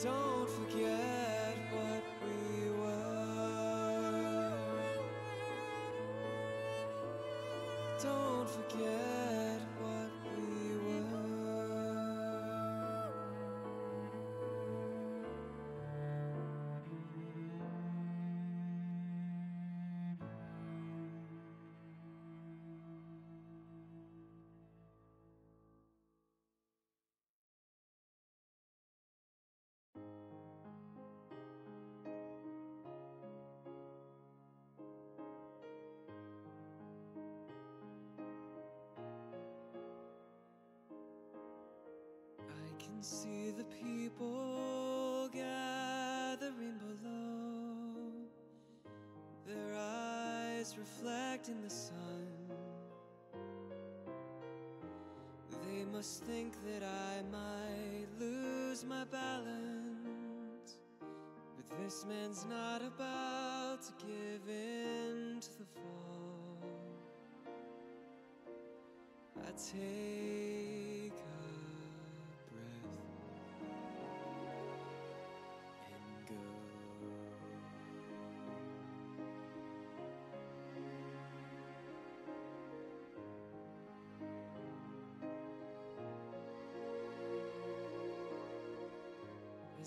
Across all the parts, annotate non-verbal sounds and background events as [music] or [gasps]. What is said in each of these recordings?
Don't forget what we were. Don't forget Can see the people gathering below, their eyes reflect in the sun. They must think that I might lose my balance. But this man's not about to give in to the fall. I take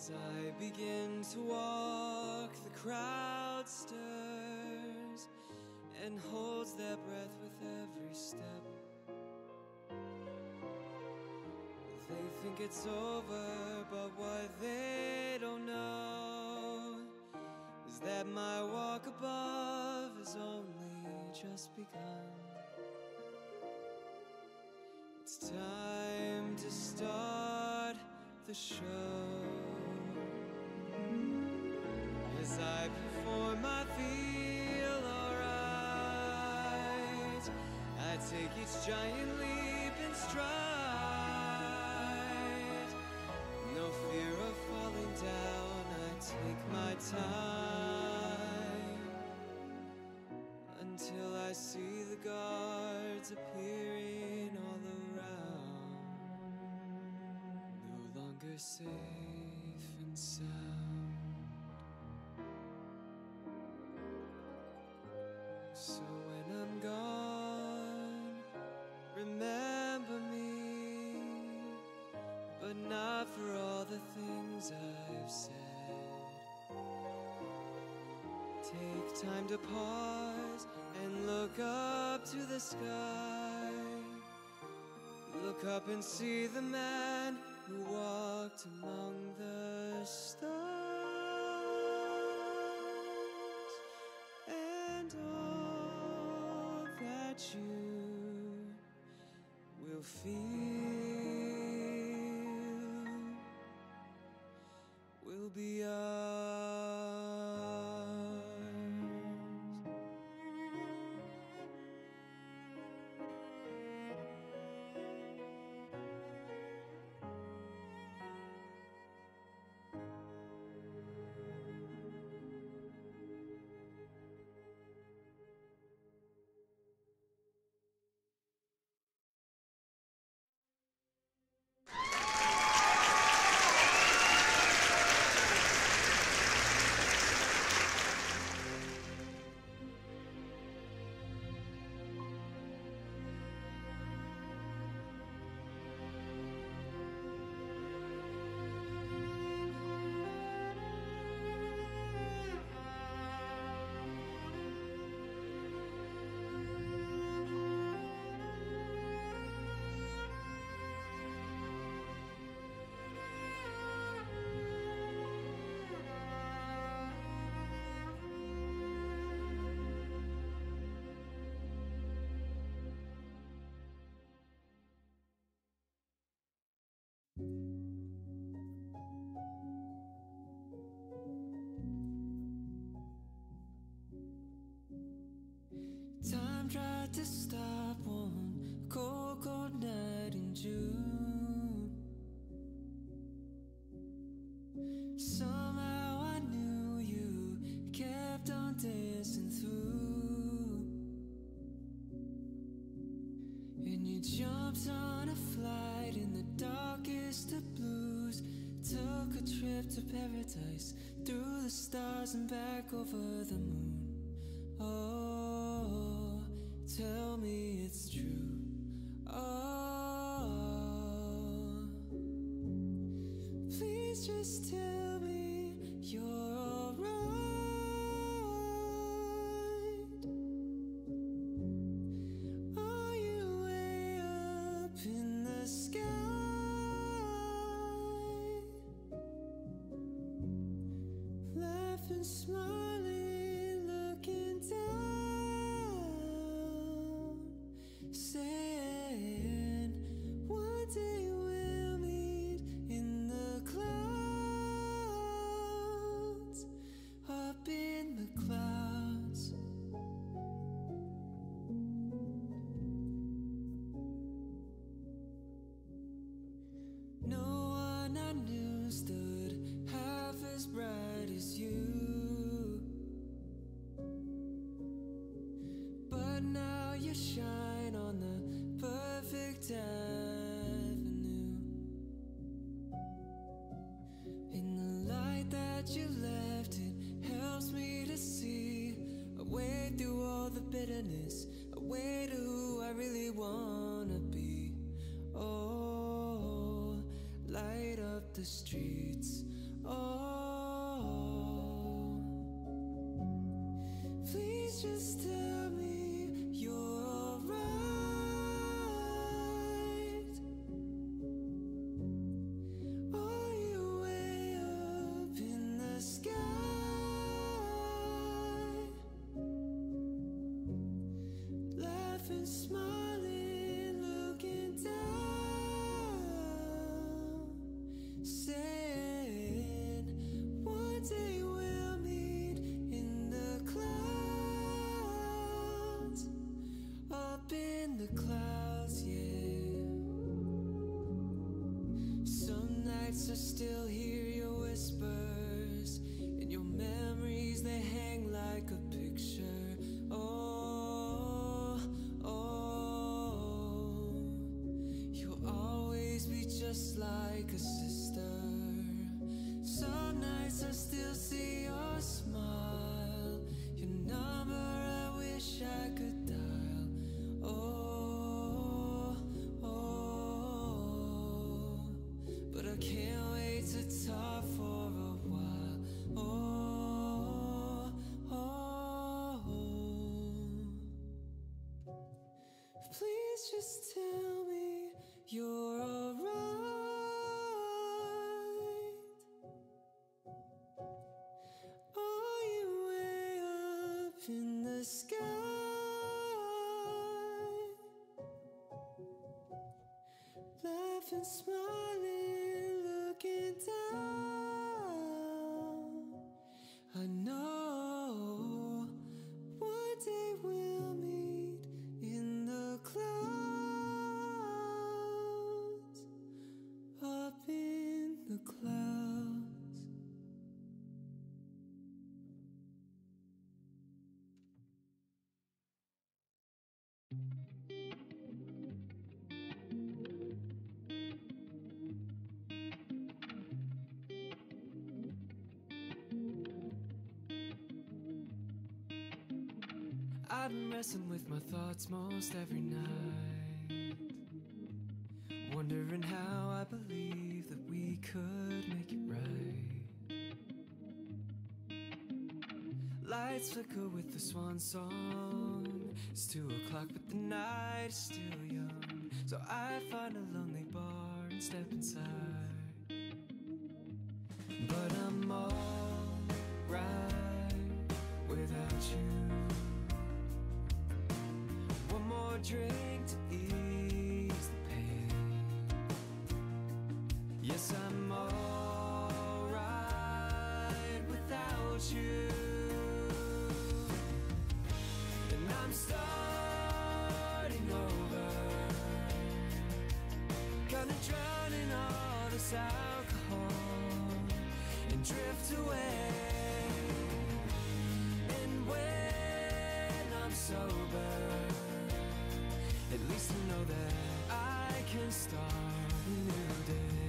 As I begin to walk, the crowd stirs and holds their breath with every step. They think it's over, but what they don't know is that my walk above has only just begun. It's time to start the show. I perform, I feel alright. I take each giant leap in stride. No fear of falling down, I take my time until I see the guards appearing all around. No longer safe So when I'm gone, remember me, but not for all the things I've said. Take time to pause and look up to the sky. Look up and see the man who walked among feel to stop one cold, cold night in June. Somehow I knew you kept on dancing through. And you jumped on a flight in the darkest of blues Took a trip to paradise through the stars and back over the moon. Just tell the streets. Just like a sister. Some nights I still see your smile, Laughing, smiling, been wrestling with my thoughts most every night. Wondering how I believe that we could make it right. Lights flicker with the swan song. It's two o'clock, but the night is still young. So I find a lonely bar and step inside. Alcohol and drift away. And when I'm sober, at least I know that I can start a new day.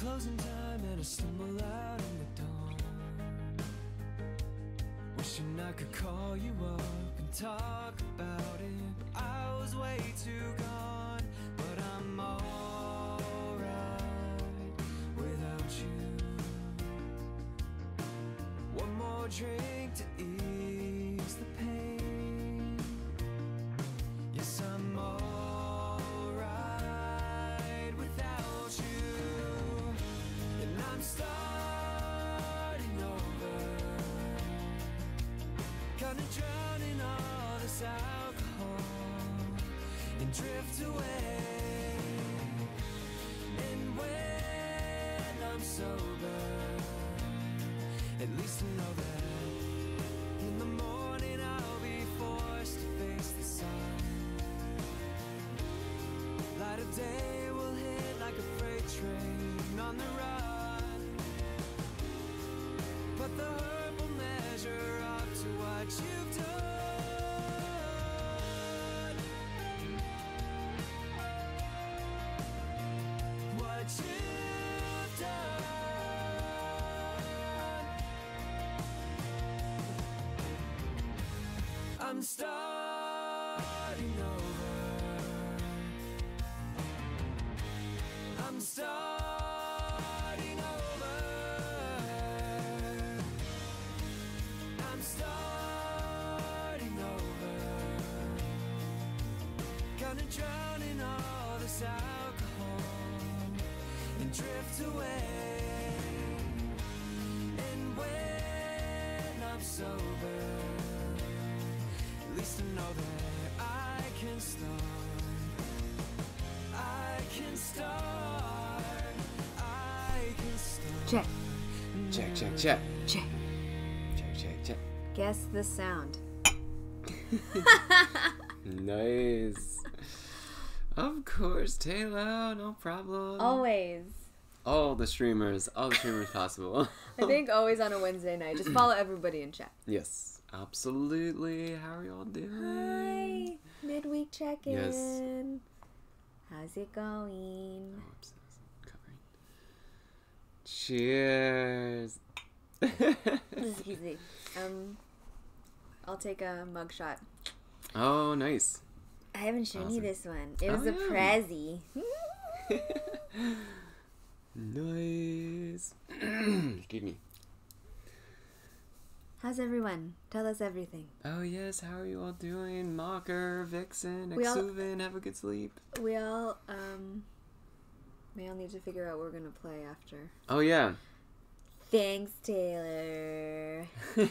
closing time and I stumble out in the dawn. Wishing I could call you up and talk about it, but I was way too gone. Drink to ease the pain. Yes, I'm alright without you. And I'm starting over. Kinda drowning all this alcohol and drift away. And when I'm sober, at least I know that in the morning I'll be forced to face the sun. Light of day will hit like a freight train on the run. But the hurt will measure up to what you've done. I'm starting over. I'm starting over. I'm starting over. Gonna drown in all this alcohol and drift away. And when I'm sober, least I know that I can start. I can start. I can start. Check, Check, check, check. check. Check, check, check. Guess the sound. [laughs] Nice. Of course, Taylor, no problem. Always. All the streamers, all the streamers possible. [laughs] I think always on a Wednesday night. Just [clears throat] follow everybody in chat. yes, absolutely. How are y'all doing? Hi. Midweek check in. Yes. How's it going? Oops, that's covering. Cheers. Excuse me. Um, I'll take a mug shot. oh, nice. I haven't shown you this one. It was Oh, a yeah. Prezi. [laughs] Nice. [clears throat] Excuse me. How's everyone? Tell us everything. Oh yes, how are you all doing? Mocker, Vixen, We all- have a good sleep. We all um, we all need to figure out what we're gonna play after. Oh yeah. Thanks, Taylor. [laughs]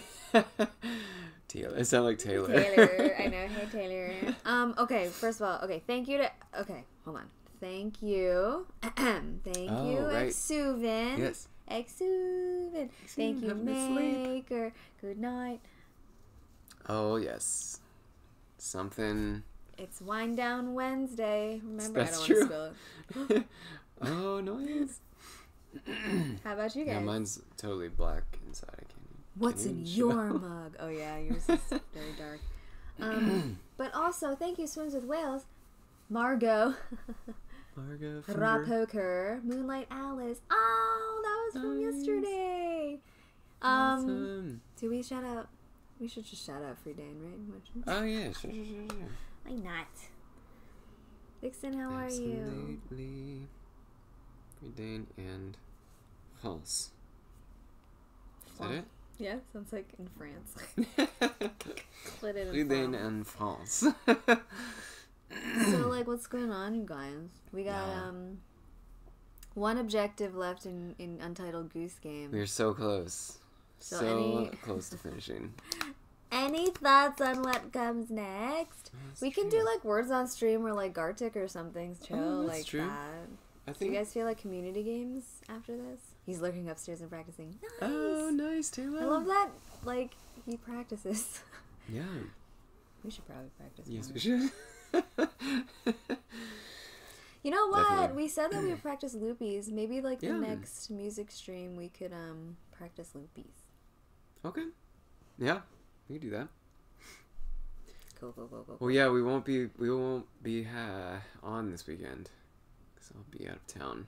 Taylor. It sounded like Taylor. Taylor. I know. [laughs] Hey, Taylor. Um. Okay. First of all, okay. Thank you to. Okay. Hold on. Thank you. [clears throat] thank Oh, you, right. Exuven. yes. Exuven. Thank you, have a good. Maker. Good night. Oh yes. Something. It's Wind Down Wednesday. Remember, That's I don't true. want to spill it. [laughs] oh noise. [clears throat] How about you guys? Yeah, mine's totally black inside. I can't. What's can't in your show. mug? Oh yeah, yours is [laughs] very dark. Um, but also, thank you, Swims with Whales, Margot, [laughs] Margo. Raw Poker, Moonlight Alice. Oh, that was from Nice. yesterday. Um, Awesome. do we shout out? We should just shout out Free Dane, right? Oh yeah, sure, sure, sure. Why not? Vixen, how are you? Absolutely. Redane and false. Is that it? Yeah, sounds like in France. [laughs] [laughs] It in Redane France. [laughs] so like what's going on you guys we got Yeah. um one objective left in in untitled goose game We're so close. So So, any- close to finishing. [laughs] any thoughts on what comes next That's we can true. do like words on stream or like gartic or something chill Oh, like true. that I do you guys feel like community games after this he's lurking upstairs and practicing nice Oh, nice, Taylor. i love that like he practices [laughs] Yeah. we should probably practice Yes, more. we should. [laughs] [laughs] you know what Definitely. we said that we would [clears throat] practice loopies maybe like the next music stream we could um practice loopies okay. Yeah, we can do that. Cool, cool, cool, cool. Well, yeah, we won't be we won't be uh, on this weekend because I'll be out of town.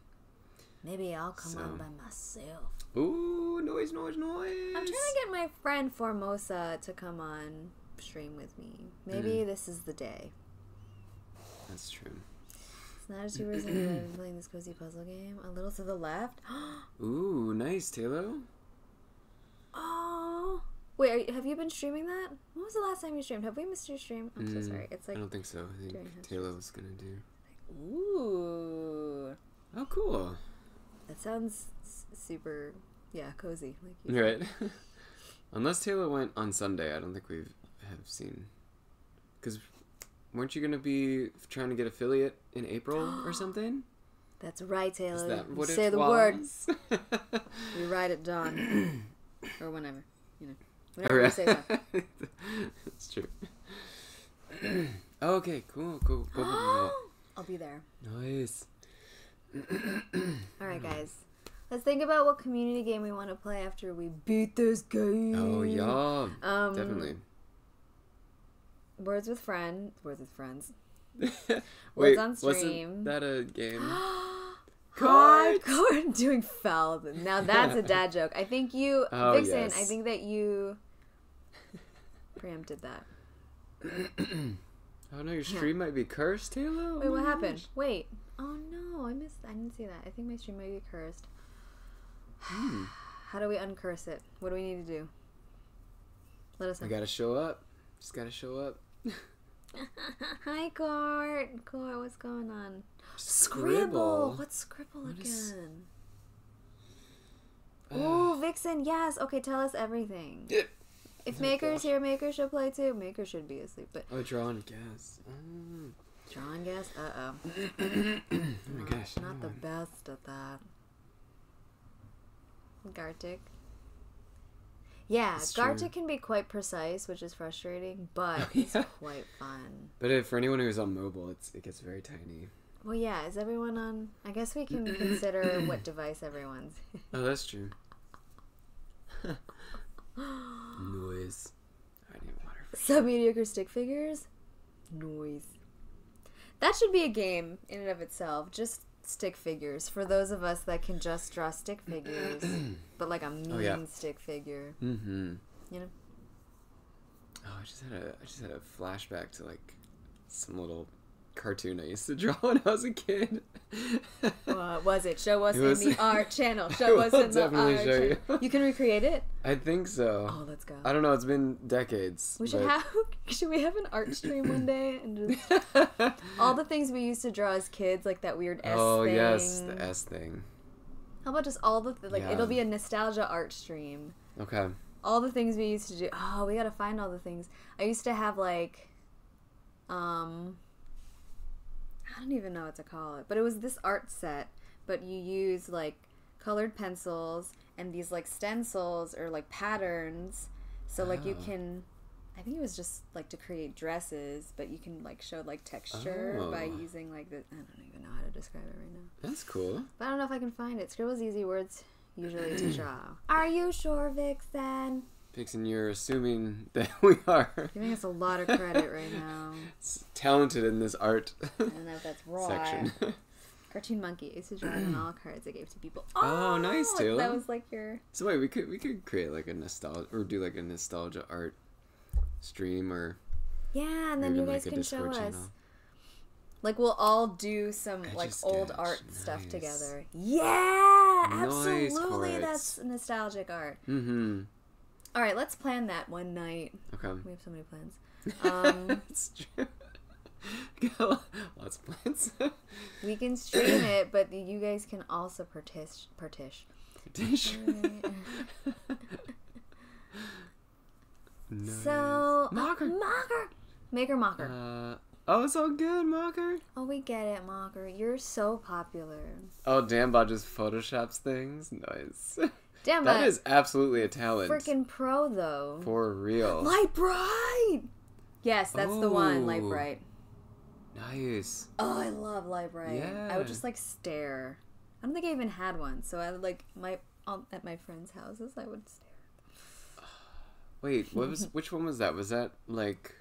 Maybe I'll come on by myself. Ooh, noise, noise, noise. I'm trying to get my friend Formosa to come on stream with me. Maybe this is the day. That's true. It's not a two person been playing this cozy puzzle game. A little to the left. [gasps] Ooh, nice, Taylor. Oh. Wait, are you, have you been streaming that? When was the last time you streamed? Have we missed your stream? I'm so Mm, sorry. It's like I don't think so. I think Taylor was gonna do. ooh. Oh, cool. That sounds super, yeah, cozy. Like you Right. [laughs] Unless Taylor went on Sunday, I don't think we've have seen. Because weren't you gonna be trying to get affiliate in April [gasps] or something? That's right, Taylor. That You say it the was? word. We ride at dawn. or whenever. You know. Whenever you Alright. say so. [laughs] That's true. [clears throat] okay, cool, [gasps] cool. Cool, cool, cool, I'll be there. Nice. All right, guys. Let's think about what community game we want to play after we beat this game. Oh yeah, Um, definitely. Words with friend. Words with friends. [laughs] Wait, on stream? wasn't that a game? [gasps] Cards? [laughs] doing foul. Now that's a dad [laughs] joke. I think you, Oh, Vixen. I think that you preempted that. Oh no, your stream might be cursed. Wait, Oh what my happened? gosh. Wait. Oh no, I missed. I didn't see that. I think my stream might be cursed. Hmm. [sighs] How do we uncurse it? What do we need to do? Let us know. I gotta show up. Just gotta show up. [laughs] Hi, Court. Court, what's going on? Skribbl. What's Skribbl What is- again? Ooh, Vixen. Yes. Okay, tell us everything. Yeah. If Oh, Maker's gosh. here, Maker should play too. Maker should be asleep, but Oh, drawing a guess. Oh, John guess. Uh oh. [coughs] oh my gosh. Not the best at that. Gartic. Yeah, It's true. Can be quite precise, which is frustrating, but Oh, [laughs] it's quite fun. But if, for anyone who's on mobile, it's it gets very tiny. Well, yeah, is everyone on? I guess we can consider [coughs] what device everyone's. Oh, that's true. [gasps] Noise. I need water. For Sub mediocre stick figures? Noise. That should be a game in and of itself. Just stick figures. For those of us that can just draw stick [clears throat] figures, but like a mean Oh, yeah. stick figure. Mm-hmm. You know? Oh, I just had a I just had a flashback to like some little cartoon I used to draw [laughs] when I was a kid. What was it? Show us It was- [laughs] in the art channel. Show us in the art show channel. you. You can recreate it? I think so. Oh, let's go. I don't know. It's been decades. We should but- have [laughs] should we have an art stream one day and just all the things we used to draw as kids, like that weird S oh thing. yes, the S thing. How about just all the th- like Yeah. it'll be a nostalgia art stream. Okay. All the things we used to do. Oh, we gotta find all the things. I used to have like, um, I don't even know what to call it, but it was this art set. But you use like colored pencils and these like stencils or like patterns. So like you Oh. can. I think it was just like to create dresses, but you can like show like texture by Oh. using like the. I don't even know how to describe it right now. That's cool. But I don't know if I can find it. Skribbl's easy words usually [clears throat] to draw. Are you sure, Vixen? Vixen, you're assuming [laughs] that we are Giving us a lot of credit right now. [laughs] talented in this art [laughs] I don't know if that's right. section. Cartoon Monkey. I used to draw on all cards I gave to people. Oh, nice, Taylor. That was like your. so wait, we could we could create like a nostalgia or do like a nostalgia art stream or Yeah, and then you guys like, a can show us. channel. Like we'll all do some I like old art stuff together. Yeah, Nice, absolutely. That's nostalgic art. Mm-hmm. All right, let's plan that one night. Okay. We have so many plans. [laughs] Um, That's true. [laughs] Got Lots of plans. [laughs] we can stream it, but you guys can also partish partish. Nice. So Mocker. mocker, maker mocker. Uh, oh, it's all good, Mocker. oh, we get it, mocker. You're so popular. Oh, Dambot just photoshops things. Nice. Damn, that is absolutely a talent. freaking pro though. For real. Lite-Brite. Yes, that's the one. Light Oh. bright. Nice. Oh, I love Lite-Brite. I would just like stare. I don't think I even had one, so I would like my um, at my friends' houses. I would stare. [sighs] Wait, what was which one was that? Was that like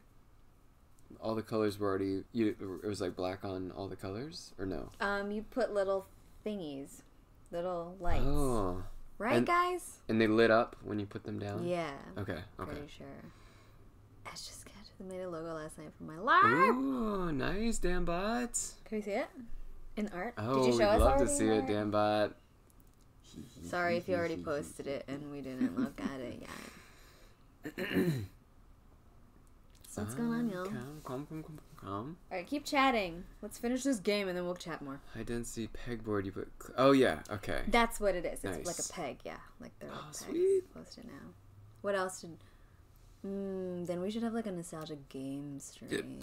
all the colors were already you it was like black on all the colors or no? Um, you put little thingies. little lights. Oh. Right, and- guys? And they lit up when you put them down? Yeah. Okay, okay. Pretty sure. It's just good. They made a logo last night for my live. Ooh, nice, Dan Bot. Can we see it? In art? Oh, Did you oh, we'd show us love to see it, art? Dan Bot. Sorry if you already [laughs] posted it and we didn't look at it yet. [coughs] So what's going on, y'all? Come, come. Alright, keep chatting. Let's finish this game and then we'll chat more. High density pegboard. You put. Cl- oh yeah. Okay. That's what it is. It's like a peg, yeah. Like they're like Oh, pegs. sweet. Post it now. What else did? Mm, then we should have like a nostalgic game stream.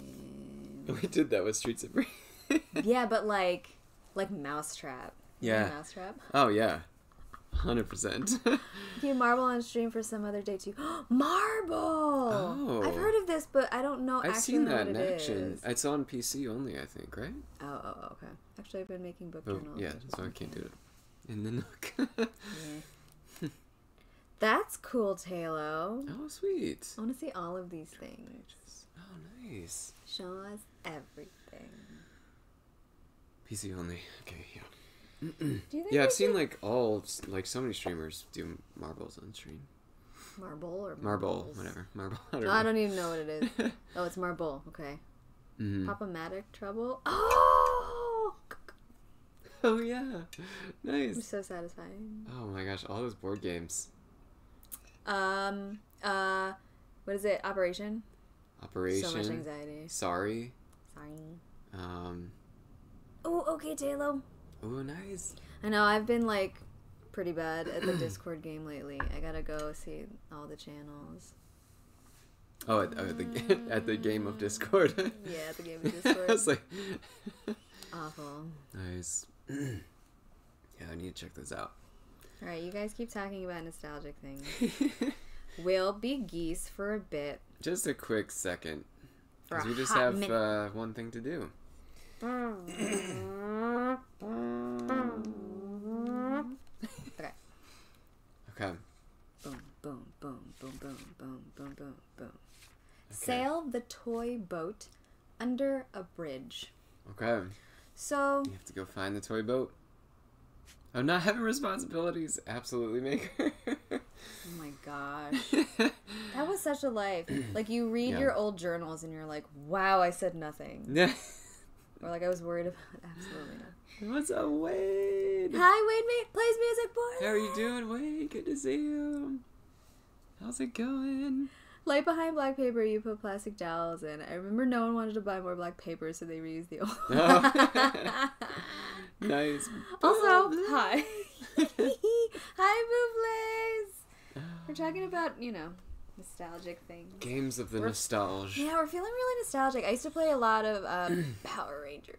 [laughs] We did that with Streets of Rage. yeah, but like like Mousetrap. Yeah. Mousetrap. oh yeah. Hundred percent. [laughs] Do marble on stream for some other day too. [gasps] marble. Oh. I've heard of this, but I don't know. I've actually seen that in it action. is. It's on PC only, I think, right? Oh, oh, oh, okay. Actually, I've been making book Oh, journals. yeah, so I can't do it. In the nook. [laughs] Yeah. [laughs] That's cool, Talo. oh, sweet. I want to see all of these things. Oh, nice. Show us everything. PC only. Okay, yeah. Do you think Yeah, I've seen like all like so many streamers do marbles on stream. marble or Marble, whatever. [laughs] Marble. I don't I don't even know what it is. [laughs] oh, it's marble. Okay. Mhm. Pop-O-Matic trouble. Oh, [laughs] Oh yeah, nice. so satisfying. Oh my gosh, all those board games. Um. Uh. What is it? Operation. Operation. So much anxiety. Sorry. Sorry. Um. Oh, okay, Talo. Oh, nice. I know I've been like pretty bad at the Discord game lately. I gotta go see all the channels. Oh, at, at the [laughs] at the game of Discord. [laughs] Yeah, at the game of Discord. [laughs] was like, Awful. nice. [clears throat] yeah, I need to check this out. All right, you guys keep talking about nostalgic things. We'll be geese for a bit. just a quick second, For because a we just have uh, one thing to do. Okay. Okay. Boom, boom, boom, boom, boom, boom, boom, boom, boom. Sail the toy boat under a bridge. Okay. So, You have to go find the toy boat. Oh, not having responsibilities. Absolutely, maker. oh my [laughs] gosh. [laughs] That was such a life. Like, you read Yeah. your old journals and you're like, wow, I said nothing. yeah. Or like, I was worried about absolutely nothing. What's up, Wade? Hi, Wade plays music for How are you doing, Wade? Good to see you. How's it going? Light behind black paper, you put plastic dowels in. I remember no one wanted to buy more black paper, so they reused the old. [laughs] [laughs] Nice. also, hi, [laughs] hi, Boobles. We're talking about you know nostalgic things. Games of the We're- nostalgia. Yeah, we're feeling really nostalgic. I used to play a lot of um, [clears throat] Power Ranger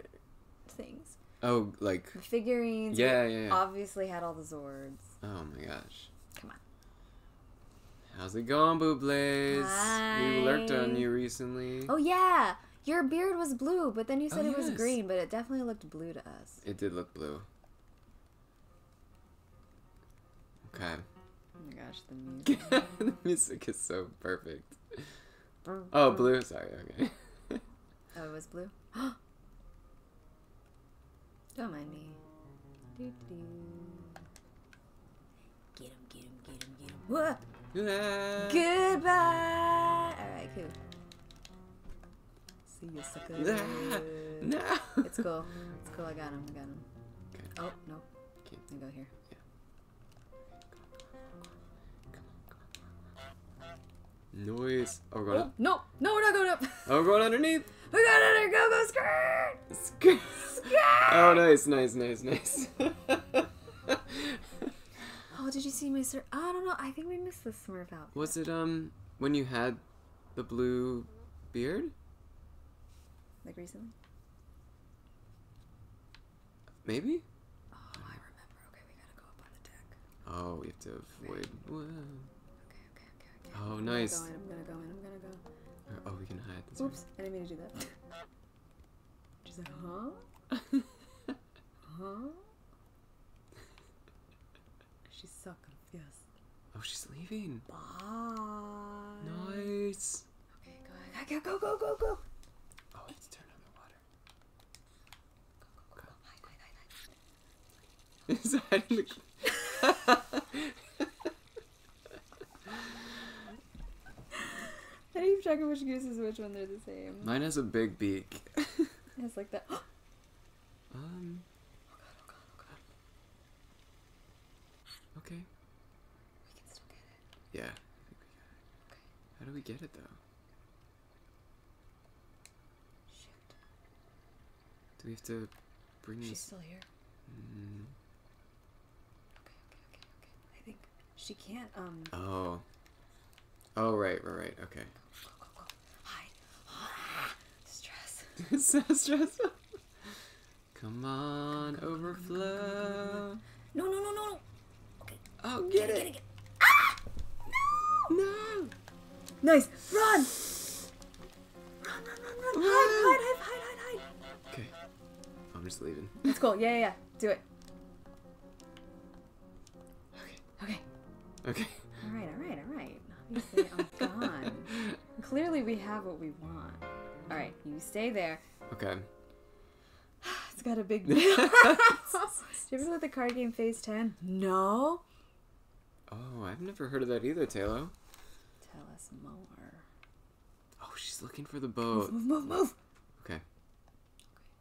things. Oh, like. The figurines. Yeah, yeah, yeah. Obviously had all the Zords. Oh my gosh. Come on. How's it going, Booblaze? We lurked on you recently. Oh yeah, your beard was blue, but then you said Oh, it was green, but it definitely looked blue to us. It did look blue. Okay. Gosh, the [laughs] music. the music is so perfect. Oh, blue. Sorry. Okay. [laughs] Oh, it was blue. [gasps] Don't mind me. Doo doo. Get him, get him, get him, get him. Whoa. Goodbye. All right, cool. See you, sucker. Ah. No. It's cool. It's cool. I got him. I got him. Okay. Oh no. Can't- I go here. Noise. Oh, we're going Oh, up. no, no, we're not going up. Oh, we're going underneath. [laughs] we got under. Go, go, skirt. Skirt. Skirt. Oh, nice, nice, nice, nice. [laughs] Oh, did you see Mr. I don't know. I think we missed the Smurf outfit. Was it um when you had the blue beard? Like recently? Maybe. Oh, I remember. Okay, we gotta go up on the deck. Oh, we have to avoid. Whoa. Okay, okay, okay, okay. Oh, I'm nice. Gonna go in, I'm gonna go in. I'm gonna go. Oh, we can hide this. Oops, I didn't mean to do that. [laughs] She's like, huh? [laughs] Huh? She's so confused. oh, she's leaving. Bye. Nice. Okay, go, go, go, go, go, go. Oh, let's turn on the water. Hide, hide, hide, hide. [laughs] It's hiding the. How do you keep track of which goose is which when they're the same? Mine has a big beak. [laughs] It's like that. [gasps] um. Okay. We can still get it. Yeah. I think we got it. How do we get it though? Shoot. Do we have to bring She's this? still here. Mm, Okay, okay, okay, okay. I think she can't. Um. oh. Oh right, right, right. Okay. Go, go, go. Hide. Stress. [laughs] It's so stressful. Come on, overflow. No, no, no, no, no. Okay. Oh, Get get it, it. get it, get it. Ah! No. No. Nice. Run. Run, run, run, run. Hide, hide, hide, hide, hide, hide. Okay. I'm just leaving. Let's. Yeah, yeah, yeah. Do it. Okay. Okay. Okay. All right, all right, all right. Obviously, I'm gone. [laughs] Clearly, we have what we want. All right, you stay there. Okay. [sighs] It's got a big. [laughs] [laughs] Did you ever play the card game Phase Ten? No. Oh, I've never heard of that either, Taylor. Tell us more. Oh, she's looking for the boat. Move, move, move. Okay. Okay.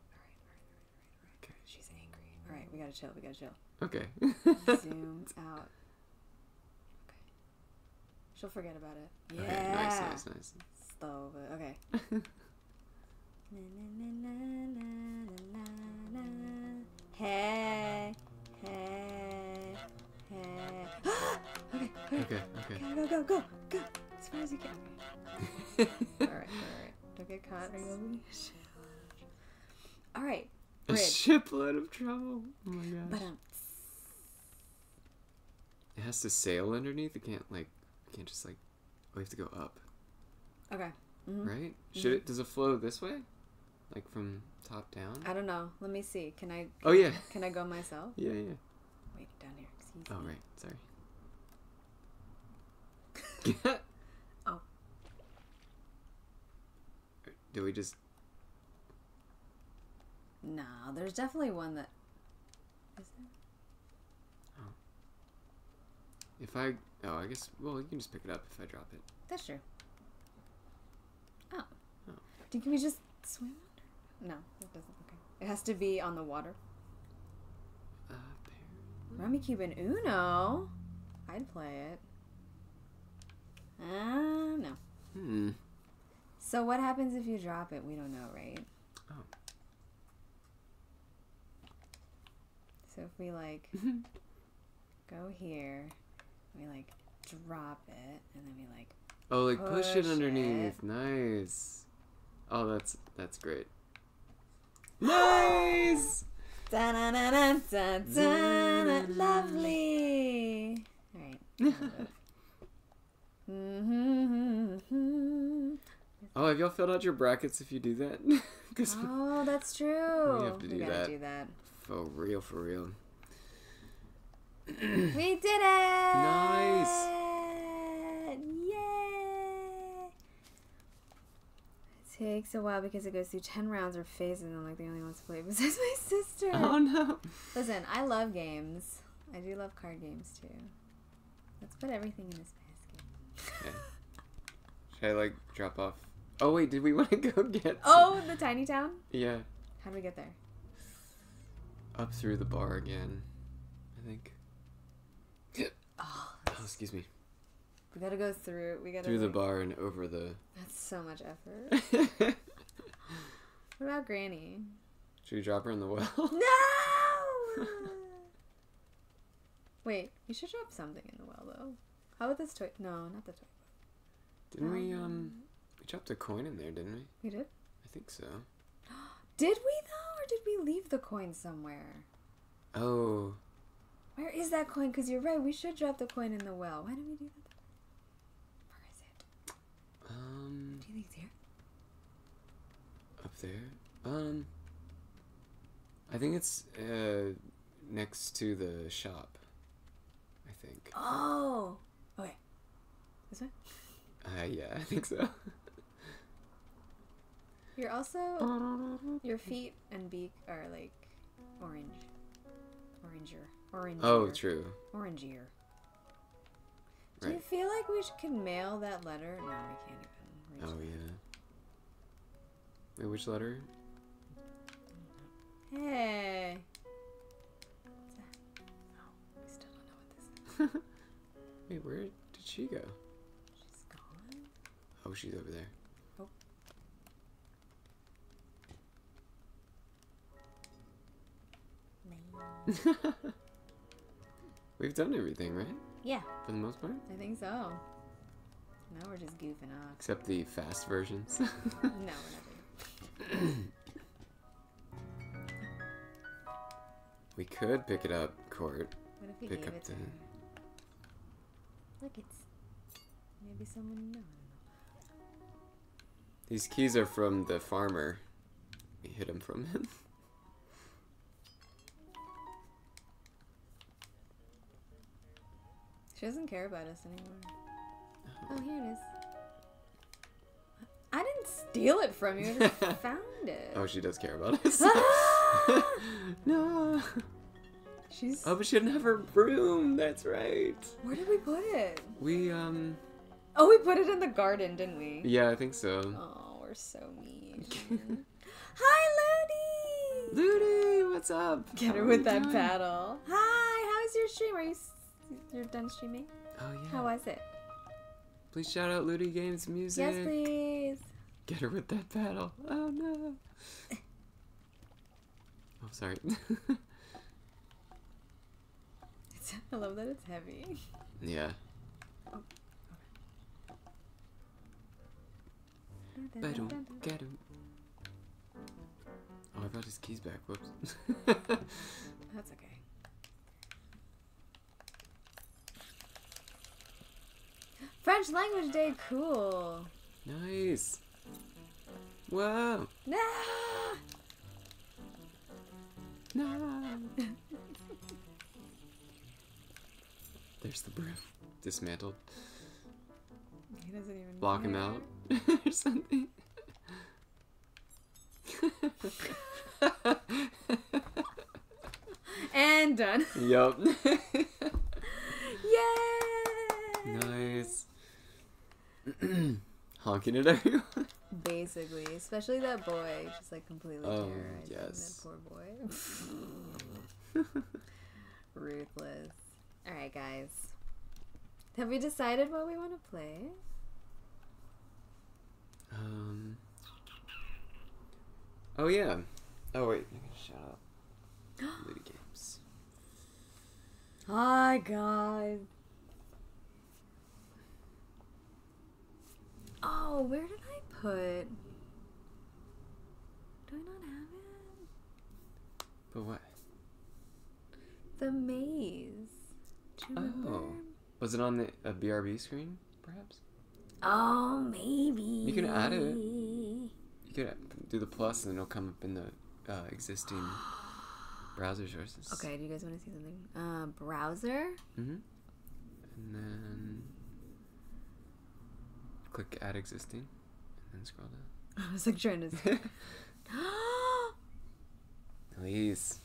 All right, all right, all right, all right. Okay. She's angry. All right, we gotta chill. We gotta chill. Okay. [laughs] Zoom out. Okay. She'll forget about it. Yeah. Okay. Nice, nice, nice. Slow, but okay. Hey, hey, hey. okay, okay. Okay. Go, go, go, go. As far as you can. All right, all right. Don't get caught. Are you over? All right. A shipload of trouble. Oh my gosh. But um, It has to sail underneath. It can't like. It can't just like. We have to go up, okay. Mhm. right? Should it? Does it flow this way? Like from top down? I don't know. Let me see. Can I? Oh yeah. Can I go myself? Yeah, yeah. Wait, down here. Excuse Oh me. right. Sorry. [laughs] Oh. Do we just? No, there's definitely one that. Is there? Oh. If I. Oh, I guess. Well, you can just pick it up if I drop it. That's true. Oh. Oh. Do, can we just swim? No, it doesn't. Okay. It has to be on the water. Uh, there. Rummikub and Uno. I'd play it. Ah, no. Hmm. So what happens if you drop it? We don't know, right? Oh. So if we like [laughs] go here, we like drop it, and then we like Oh, like push, Push it underneath. Nice. Oh, that's that's great. Nice. Da-na-na-na-da-da-da. Lovely. All right. Oh, have y'all filled out your brackets if you do that? Oh, that's true. We have to do that. do that. for real, for real. We did it! Nice. Yay! It takes a while because it goes through 10 rounds or phases, and I'm like the only one to play [laughs] besides my sister. Oh no. Listen, I love games. I do love card games too. Let's put everything in this basket. Okay. Should I like drop off? Oh wait, did we [laughs] want to go get? Oh, some- Oh, the tiny town? Yeah. How do we get there? Up through the bar again. I think. Oh, Oh, excuse me. We gotta go through. We gotta Through the bar and over the. That's so much effort. [laughs] What about Granny? Should we drop her in the well? [laughs] No! Wait, we should drop something in the well though. How about this toy? No, not the toy. Didn't we um? We dropped a coin in there, didn't we? We did? I think so. [gasps] Did we though, or did we leave the coin somewhere? Oh. Where is that coin? Because you're right, we should drop the coin in the well. Why didn't we do that? Where is it? Um. Do you think it's here? Up there. Um. I think it's uh next to the shop. I think. Oh! Okay. This way? Uh, yeah, I think so. [laughs] You're also. Your feet and beak are like orange. Oranger. Orange. Oh, true. Orangier. Do you feel like we should, could mail that letter? No, we can't even. Oh reach yeah. Wait, which letter? Hey. What's that? Oh, we still don't know what this is. [laughs] Wait, where did she go? She's gone. Oh, she's over there. Oh. [laughs] We've done everything, right? Yeah, For the most part? I think so. Now we're just goofing off. Except the fast versions. [laughs] no, we're not [laughs] doing we could pick it up, Court. What if we Pick gave up it to the- her? Look, it's maybe someone knows. These keys are from the farmer. We hid them from him. [laughs] She doesn't care about us anymore. Oh, here it is. I didn't steal it from you. I just [laughs] found it. Oh, she does care about [laughs] us. [laughs] No. She's. Oh, but she didn't have her broom. That's right. Where did we put it? We um. Oh, we put it in the garden, didn't we? Yeah, I think so. Oh, we're so mean. Hi, Ludi. Ludi, what's up? Get her with that paddle. Hi, how's your stream? Are you you're done streaming? Oh yeah. How was it? Please shout out Ludi Games Music. Yes, please. Get her with that paddle. Oh no. [laughs] oh, sorry. It's, [laughs] I love that it's heavy. yeah. Oh. Ba-dum, ga-dum. Oh, I brought his keys back. Whoops. [laughs] That's okay. French language day, cool. nice. Whoa. Nah. No. [laughs] There's the broom. Dismantled. He doesn't even Block him out [laughs] or something. [laughs] And done. yup. Yay! nice. [clears throat] Honking at everyone. Basically, especially that boy, just like completely Oh, terrorizing yes. that poor boy. [laughs] Ruthless. All right, guys. Have we decided what we want to play? Um. Oh yeah. Oh wait. Shout out. Ludi Games. Hi, guys. Oh, where did I put? Do I not have it? But what? The maze. Do you remember? Oh. Was it on the a BRB screen, perhaps? Oh, maybe. You can add it. You could do the plus, and it'll come up in the uh, existing [gasps] browser sources. Okay, do you guys want to see something? Uh, browser? Mm-hmm. And then click Add Existing, and then scroll down. [laughs] I was like trying to. [laughs] [gasps] Please.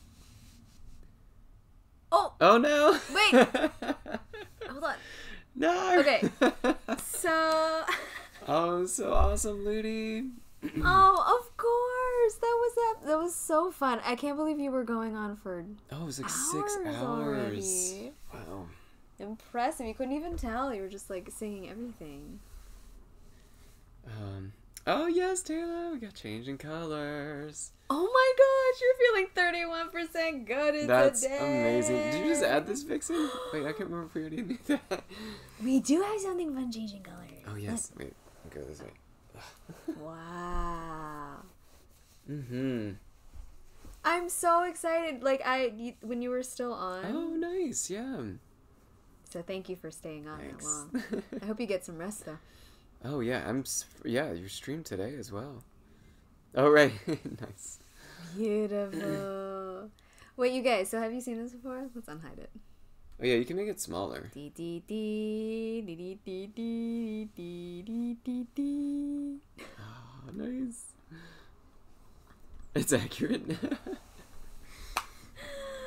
oh, Oh no! Wait. [laughs] hold on. no. Okay. So, oh, so awesome, Ludi. [clears throat] oh, of course, that was that. That was so fun. I can't believe you were going on for Oh, it was like six hours hours. already. Wow. Impressive. You couldn't even tell. You were just like singing everything. Um. Oh yes, Taylor, we got changing colors. Oh my gosh, you're feeling 31% good in That's today. amazing. Did you just add this vixen? Wait, I can't remember if we already [laughs] knew that. We do have something fun changing colors. Oh yes. Wait, I'll go this way. Wow. [laughs] Mm-hmm. I'm so excited. Like I when you were still on. Oh, nice. Yeah. So thank you for staying on Thanks. that long. I hope you get some rest though. [laughs] Oh yeah, I'm. Yeah, you stream today as well. Oh right, nice. Beautiful. Wait, you guys. So have you seen this before? Let's unhide it. Oh yeah, you can make it smaller. Dee dee dee dee dee dee dee dee dee dee. Oh, nice. It's accurate.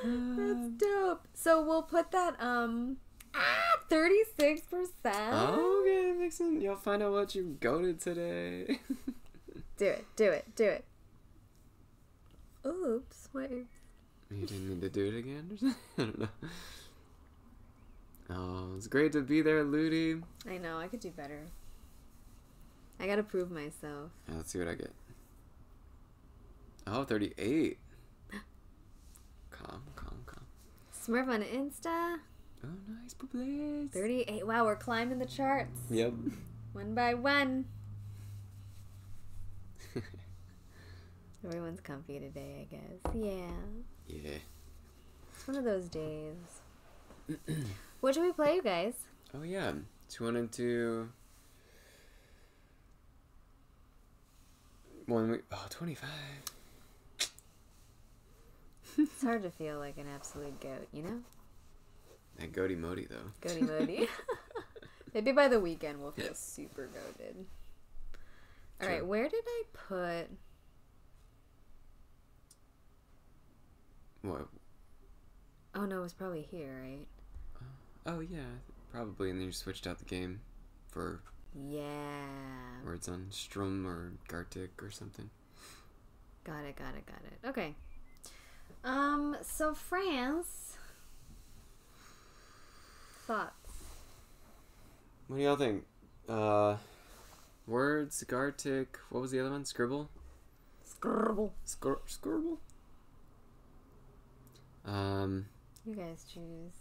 That's dope. So we'll put that um ah thirty six percent. okay, Vixen. You'll find out what you goaded today. [laughs] Do it. Do it. Do it. Oops. What? you didn't need to do it again or [laughs] something? I don't know. Oh, it's great to be there, Ludi. I know. I could do better. I gotta prove myself. Yeah, let's see what I get. Oh, 38. [gasps] calm, calm, calm. Smurf on Insta. Oh, nice, Bubles. 38. Wow, we're climbing the charts. Yep. [laughs] One by one. [laughs] Everyone's comfy today, I guess. Yeah. yeah. It's one of those days. [clears throat] what should we play, you guys? Oh, yeah. Two one and two. One week. Oh, 25. It's hard to feel like an absolute goat, you know? That goaty modi, though. Goaty moody. [laughs] [laughs] Maybe by the weekend we'll feel super goaded. All right, where did I put? What? Oh no, it was probably here, right? Oh, yeah. Probably. And then you switched out the game for Yeah. words on Stream or Gartic or something. Got it, got it, got it. Okay. Um, so France. Thoughts? What do y'all think? Uh, words, Gartic. What was the other one? Skribbl? Skribbl. Scr- Skribbl? Um. You guys choose.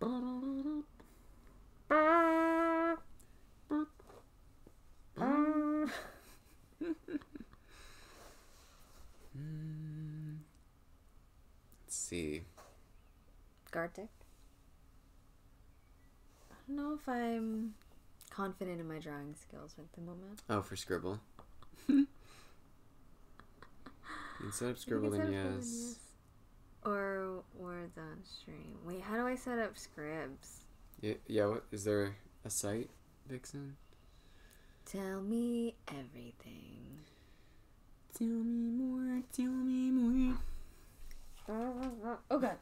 [laughs] mm, Let's see. Gartic. I don't know if I'm confident in my drawing skills at the moment. Oh, for Skribbl. [laughs] Instead of Skribbl, then yes. Or words on stream. Wait, how do I set up scribs? Yeah, yeah. What is there a site, Vixen? Tell me everything. Tell me more. Tell me more. [laughs] Oh god.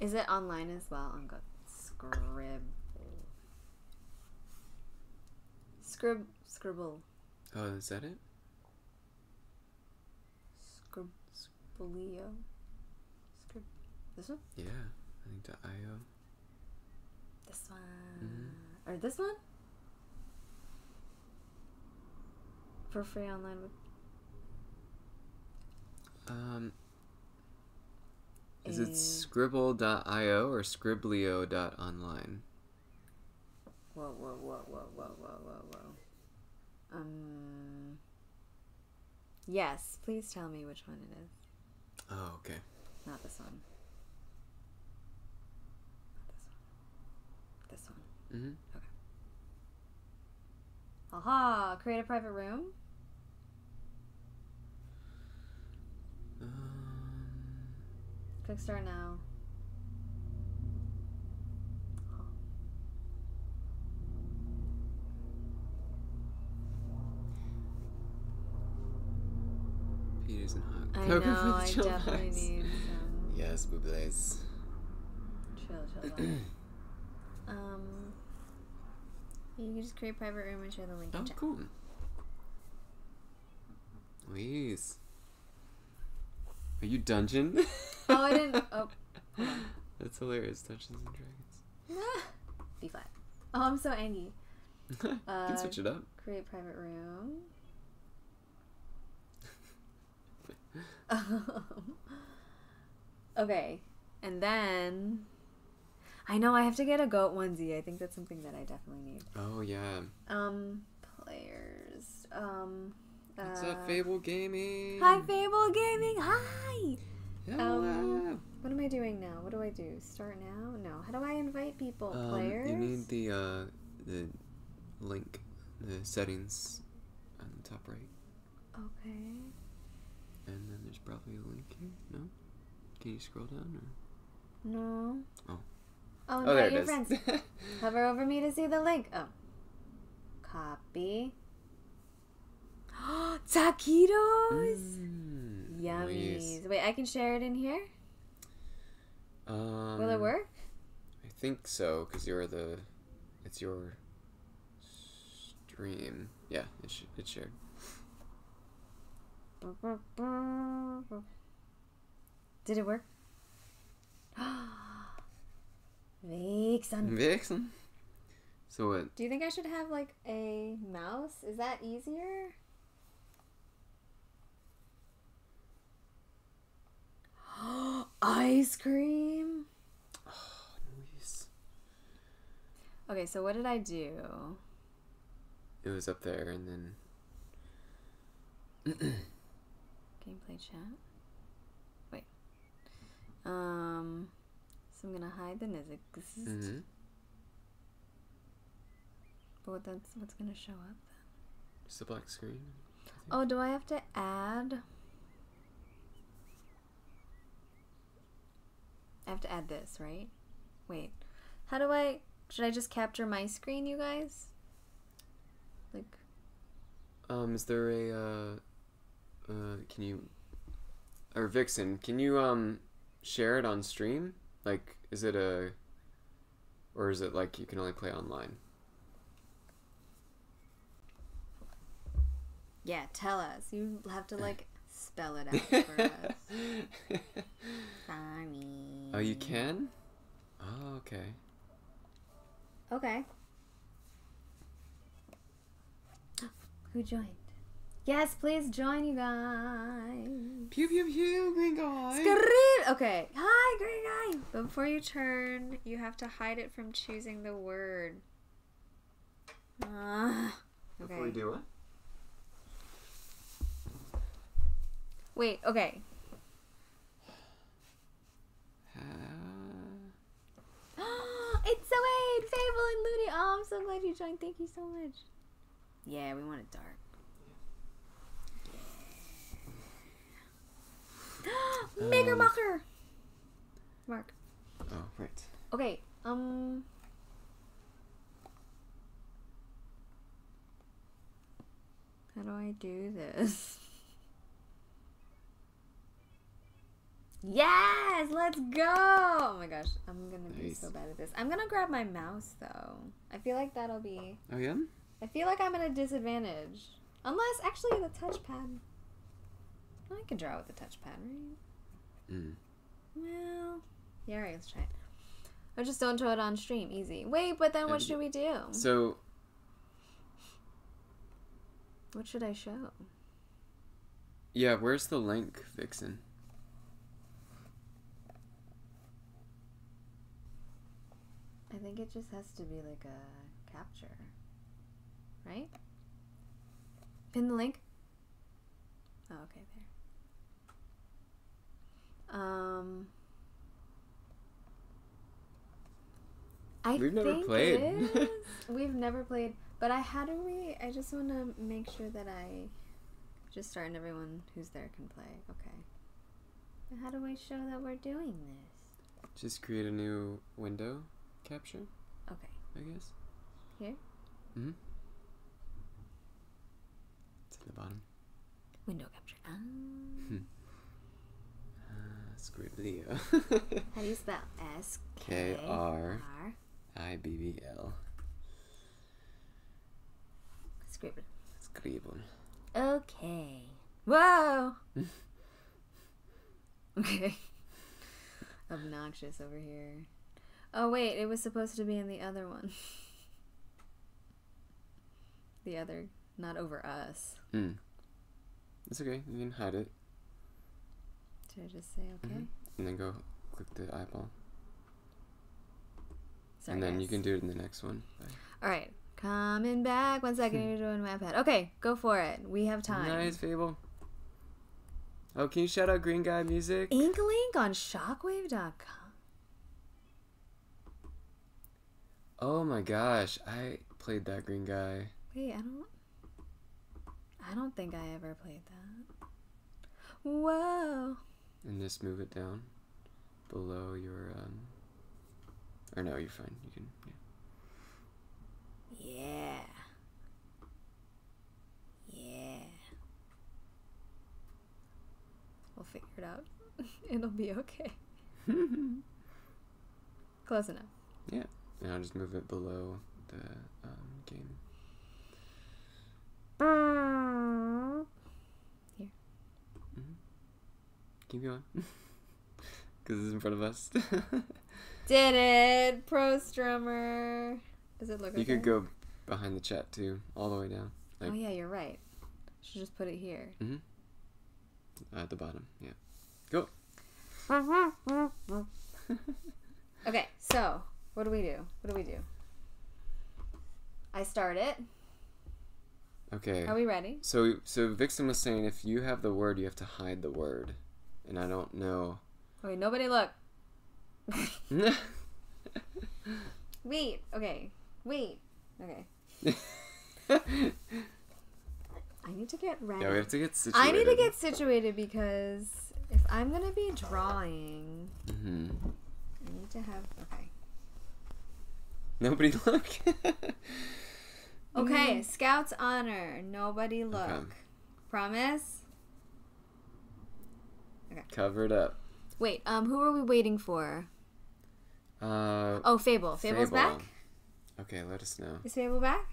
Is it online as well? I'm good. Skribbl. Scrib skribbl. Oh, is that it? Scrib. Scrib this one? Yeah, I think the IO. This one. Mhm. Or this one? For free online Um, is it Eh. skribbl.io or scriblio.online? Whoa, whoa, whoa, whoa, whoa, whoa, whoa, whoa. Um. Yes, please tell me which one it is. Oh, okay. Not this one. Not this one. This one. Mm-hmm. Okay. Aha! Create a private room. Um, Click start now. Pete isn't hot. I Cocoa know. for the I chill definitely vibes. need some Yes, boobles. chill, chill. [clears throat] um. You can just create a private room and share the link. Oh, cool. Louise. Are you dungeon? Oh, I didn't. [laughs] Oh. That's hilarious. Dungeons and Dragons. [sighs] B flat. Oh, I'm so angry. [laughs] you Uh, can switch it up. Create private room. [laughs] okay, and then I know I have to get a goat onesie. I think that's something that I definitely need. Oh, yeah. Um, players. Um, What's uh, up, Fable Gaming? Hi, Fable Gaming. Hi. Hello. Um, What am I doing now? What do I do? Start now? No. How do I invite people? Um, players. You need the uh, the link, the settings on the top right, Okay. and then there's probably a link here. No, can you scroll down? Or? No. Oh. Oh, Oh, there invite it your is. friends. [laughs] Hover over me to see the link. Oh. Copy. [gasps] Taquitos. Mm, Yummies. nice. Wait, I can share it in here. Um, Will it work? I think so, because you're the. It's your stream. Yeah, it sh- it's shared. [laughs] Did it work? [gasps] Vixen. Vixen. So what? Do you think I should have like a mouse? Is that easier? Ice cream. Nice. Okay, so what did I do? It was up there, and then Gameplay chat. Wait. Um. So I'm gonna hide the Nizzix. mhm. But what that's what's gonna show up? just a black screen. Oh, do I have to add? I have to add this, right? Wait. How do I should I just capture my screen, you guys? Like Um, is there a uh, uh, can you or Vixen? Can you um share it on stream? Like, is it a or is it like you can only play online? Yeah, tell us. You have to like spell it out for us. [laughs] Sorry. oh, you can. Oh, okay. Okay. [gasps] Who joined? Yes, please join you guys. Pew pew pew, green guy. Scream! Okay. Hi, green guy. But before you turn, you have to hide it from choosing the word. Ah. Before we okay. do what? Wait. Okay. Uh, [gasps] it's so Wade, Fable, and Looney. Oh, I'm so glad you joined. Thank you so much. Yeah, we want it dark. Yeah. [gasps] Maker Um, Mocker. Mark. oh, right. Okay. Um. How do I do this? Yes, let's go! Oh my gosh, I'm gonna be so bad at this. I'm gonna grab my mouse though. I feel like that'll be. Oh yeah. I feel like I'm at a disadvantage. Unless, actually, the touchpad. I can draw with the touchpad, right? Mm. Well, yeah, alright, let's try it. Or just don't show it on stream. Easy. Wait, but then what Um, should we do? So What should I show? yeah, where's the link, Vixen? I think it just has to be like a capture. Right? Pin the link? Oh, okay, there. Um. I We've never played. [laughs] We've never played, but I how do we? I just want to make sure that I just start and everyone who's there can play. Okay. How do I show that we're doing this? Just create a new window capture, Okay. I guess. Here? Mm-hmm. It's at the bottom. Window capture. Ah. Uh, Skribbl.io. [laughs] How do you spell S K R R I B B L. skribbl? Skribbl. Okay. Whoa. [laughs] [laughs] okay. Obnoxious over here. Oh wait, it was supposed to be in the other one. [laughs] the other, not over us. Mm. It's okay. You can hide it Should I just say okay? Mhm. and then go click the eyeball. Sorry. and then you can do it in the next one. Bye. All right. Coming back. One second. You're doing my iPad. Okay, go for it. We have time. Nice, Fable. Oh, can you shout out Green Guy Music? Ink Link on Shockwave.com. Oh my gosh, I played that Green Guy. Wait, I don't. I don't think I ever played that. Whoa. And just move it down below your um. Or no, you're fine. You can. Yeah. Yeah. Yeah. We'll figure it out. [laughs] It'll be okay. [laughs] Close enough. And I'll just move it below the um, game. Keep going. [laughs] Because it's in front of us. [laughs] Did it, pro strummer. Does it look you okay? could go behind the chat too, all the way down. Oh yeah, you're right. Should just put it here. Hmm. At the bottom, yeah. Go. [laughs] Okay, so what do we do? What do we do? I start it. Okay. Are we ready? So, so Vixen was saying if you have the word, you have to hide the word, and I don't know. Okay, nobody look. [laughs] Wait. Okay. Wait. Okay. [laughs] I need to get ready. yeah, we have to get situated. I need to get situated because if I'm gonna be drawing, hmm I need to have. Okay. Nobody [laughs] look. Okay. Scouts honor. Nobody look. Okay. Promise. Cover it up. Wait. Um. Who are we waiting for? Uh, Oh, Fable. Fable's Fable. back. Okay, let us know. Is Fable back?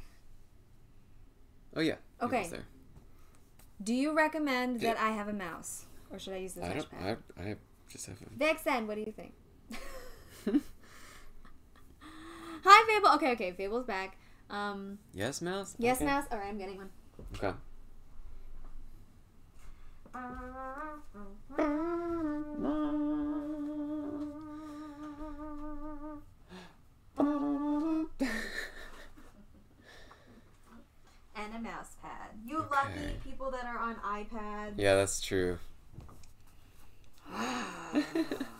Oh yeah. Okay. There. Do you recommend Yeah. that I have a mouse, or should I use the I don't. touchpad? I, I just have. A, Vixen, what do you think? [laughs] Hi, Fable. Okay, okay. Fable's back. Um. yes, mouse. Yes, okay. mouse. All right, I'm getting one. Okay. And a mouse pad. You Okay. lucky people that are on iPad. Yeah, that's true. [laughs]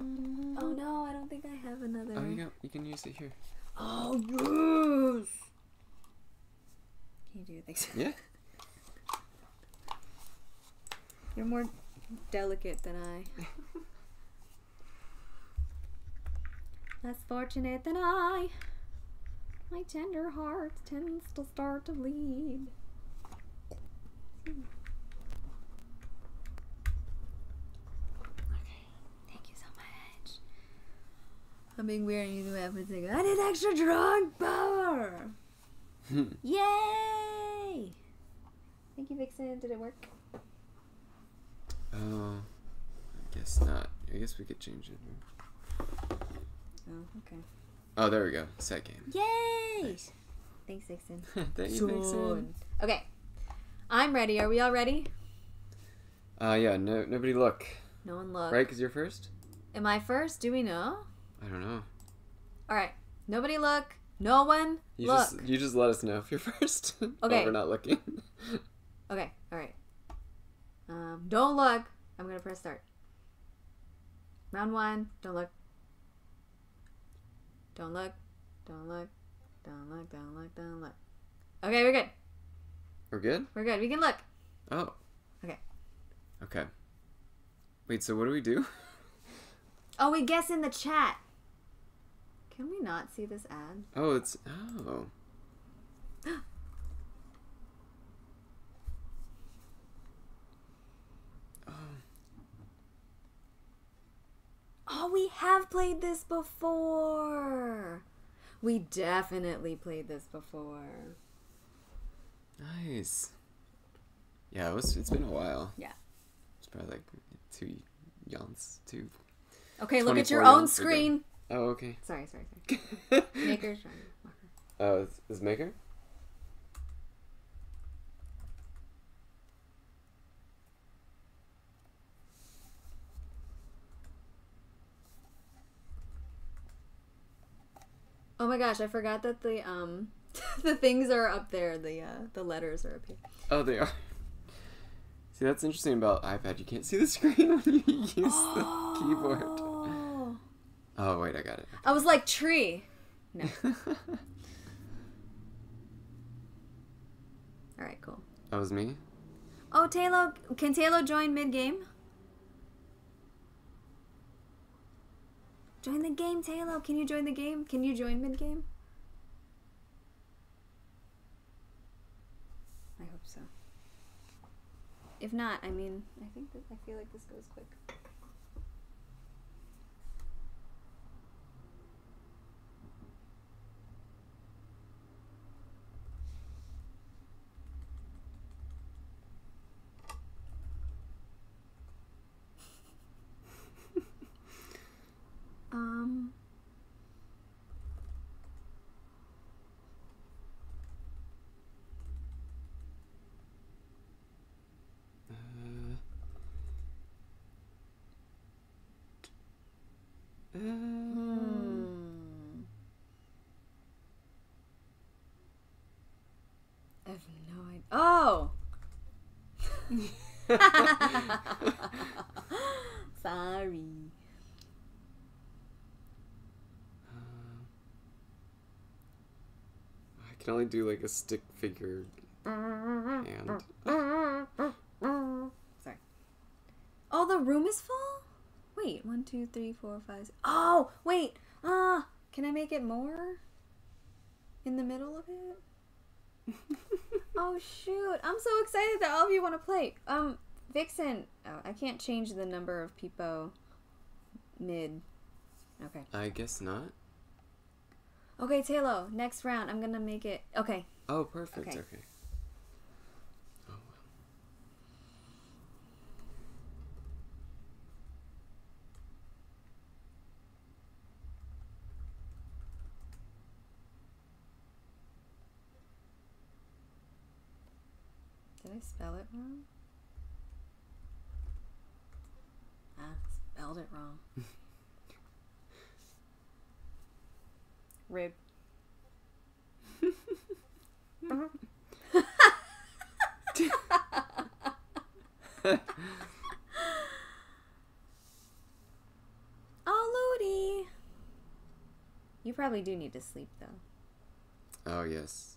Oh no, I don't think I have another. Oh, you got. You can use it here. Oh yes. Can you do things? Yeah. [laughs] You're more delicate than I. [laughs] Less fortunate than I. My tender heart tends to start to bleed you so much. I'm being weird and you have to think, I need extra drug power! [laughs] Yay! Thank you, Vixen. Did it work? Oh, I guess not. I guess we could change it. Oh, okay. Oh, there we go. Set game. Yay! Thanks, Vixen. [laughs] Thank you, Vixen. Okay. I'm ready. Are we all ready? Uh, yeah. No, nobody look. No one look. Right, because you're first. Am I first? Do we know? I don't know. All right. Nobody look. No one You look. just you just let us know if you're [laughs] first. Okay. we're not looking. Okay. All right. Um, don't look. I'm gonna press start. Round one. Don't look. Don't look. Don't look. Don't look. Don't look. Don't look. Okay, we're good. We're good. We're good. We can look. Oh. Okay. Okay. Wait. So what do we do? [laughs] Oh, we guess in the chat. Can we not see this ad? Oh, it's oh. Oh. [gasps] Oh, we have played this before. We definitely played this before. Nice. Yeah, it was. It's been a while. Yeah. It's probably like two yawns. Two. Okay, look at your own screen. ago. Oh, okay. Sorry, sorry, sorry. [laughs] Maker's to. Oh, is, is Maker? Oh my gosh, I forgot that the um [laughs] the things are up there. The uh the letters are up here. Oh, they are. See, that's interesting about iPad. You can't see the screen [laughs] when you use the [gasps] keyboard. Oh. Wait, I got it. I was like tree. No. [laughs] All right, cool. that was me. Oh, Taylor, can Taylor join mid game? Join the game, Taylor. Can you join the game? Can you join mid game? I hope so. If not, I mean, I think that I feel like this goes quick. Um. Uh, uh. I have no idea. Oh! [laughs] [laughs] Sorry. Can only do like a stick figure hand. Sorry. Oh, the room is full? Wait, one, two, three, four, five. Six. Oh, wait. Ah, can I make it more? In the middle of it? [laughs] oh shoot! I'm so excited that all of you want to play. Um, Vixen. Oh, I can't change the number of people mid. Okay. I guess not. Okay, Taylor. Next round, I'm gonna make it. Okay. Oh, perfect. Okay. Okay. Oh. Did I spell it wrong? I spelled it wrong. [laughs] Rude. [laughs] oh, Ludi. You probably do need to sleep though. Oh yes.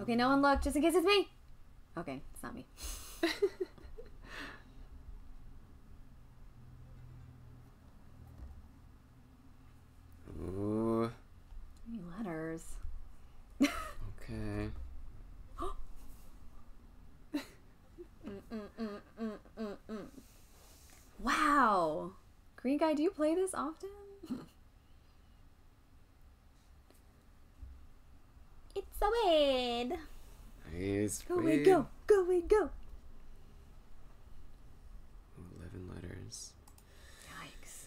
Okay, no one look, just in case it's me. Okay, it's not me. [laughs] Ooh. Letters? Okay. [gasps] Wow. Green guy, do you play this often? [laughs] it's a weird. Nice. Go away, go. Go away, go. Eleven letters. Yikes.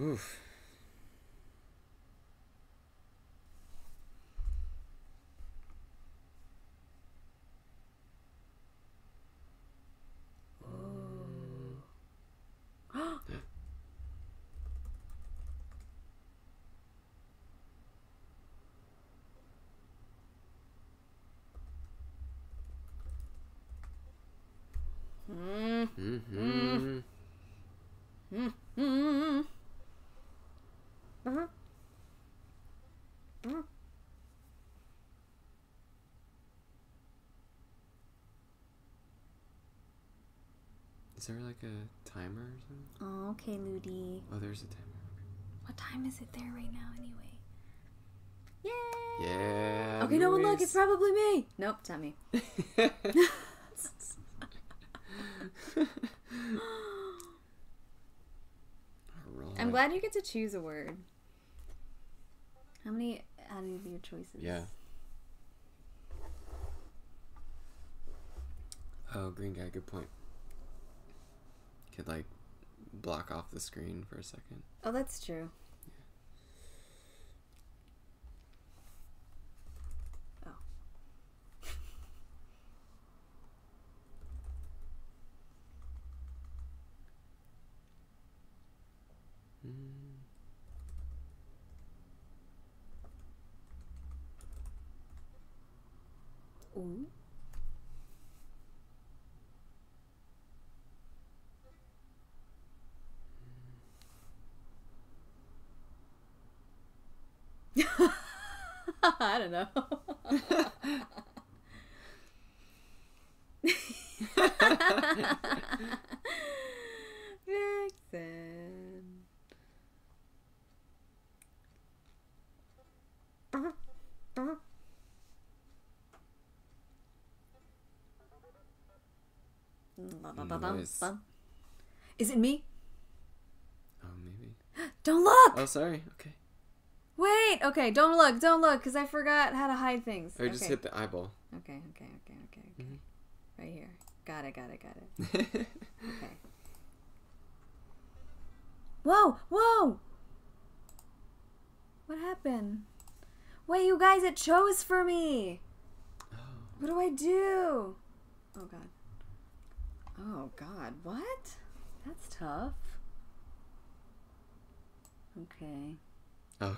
Oof. Mm. Mm-hmm. Mm. Mm. Mhm. Mm. Is there like a timer or something? Oh, okay, Ludi. Oh, there's a timer. What time is it there right now, anyway? Yay! Yeah. Okay, no one look. It's probably me. Nope, it's not me. [laughs] I'm glad you get to choose a word. How many out of your choices? Yeah. Oh, green guy, good point. Could like block off the screen for a second. Oh, that's true. [laughs] Oh. Mm. Ooh. I don't know. Vixen. Nice. Is it me? Oh, maybe. Don't look! Oh, sorry. Okay. Wait, okay, don't look, don't look, because I forgot how to hide things. Or just hit the eyeball. Okay, okay, okay, okay, okay. Mhm. Right here. Got it, got it, got it. [laughs] Okay. Whoa, whoa! What happened? Wait, you guys, it chose for me! Oh. What do I do? Oh god. Oh god, what? That's tough. Okay. Oh.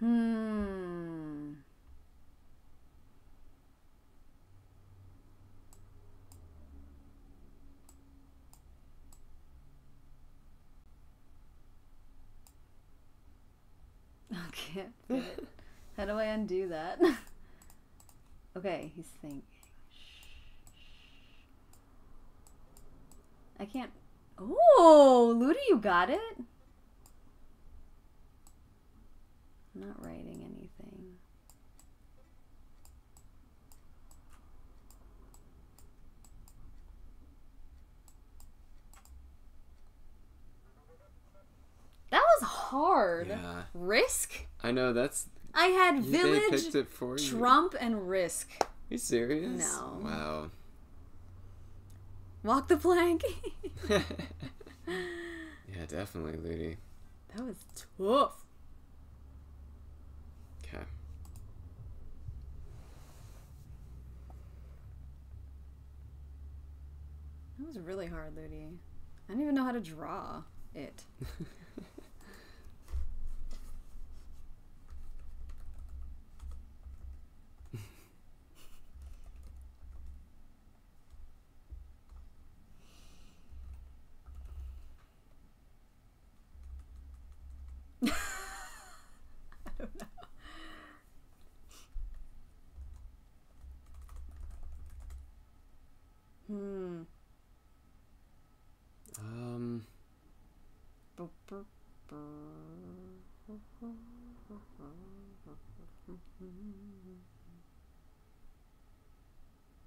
Hmm. Okay. How do I undo that? [laughs] okay, he's thinking. I can't. Oh, Ludi, you got it? I'm not writing anything. That was hard. Yeah. Risk? I know, that's. I had you- Village, for you. Trump, and Risk. Are you serious? No. Wow. Walk the plank. [laughs] [laughs] yeah, definitely, Ludi. that was tough. Okay. That was really hard, Ludi. I don't even know how to draw it. [laughs] I don't know. Hmm. Um.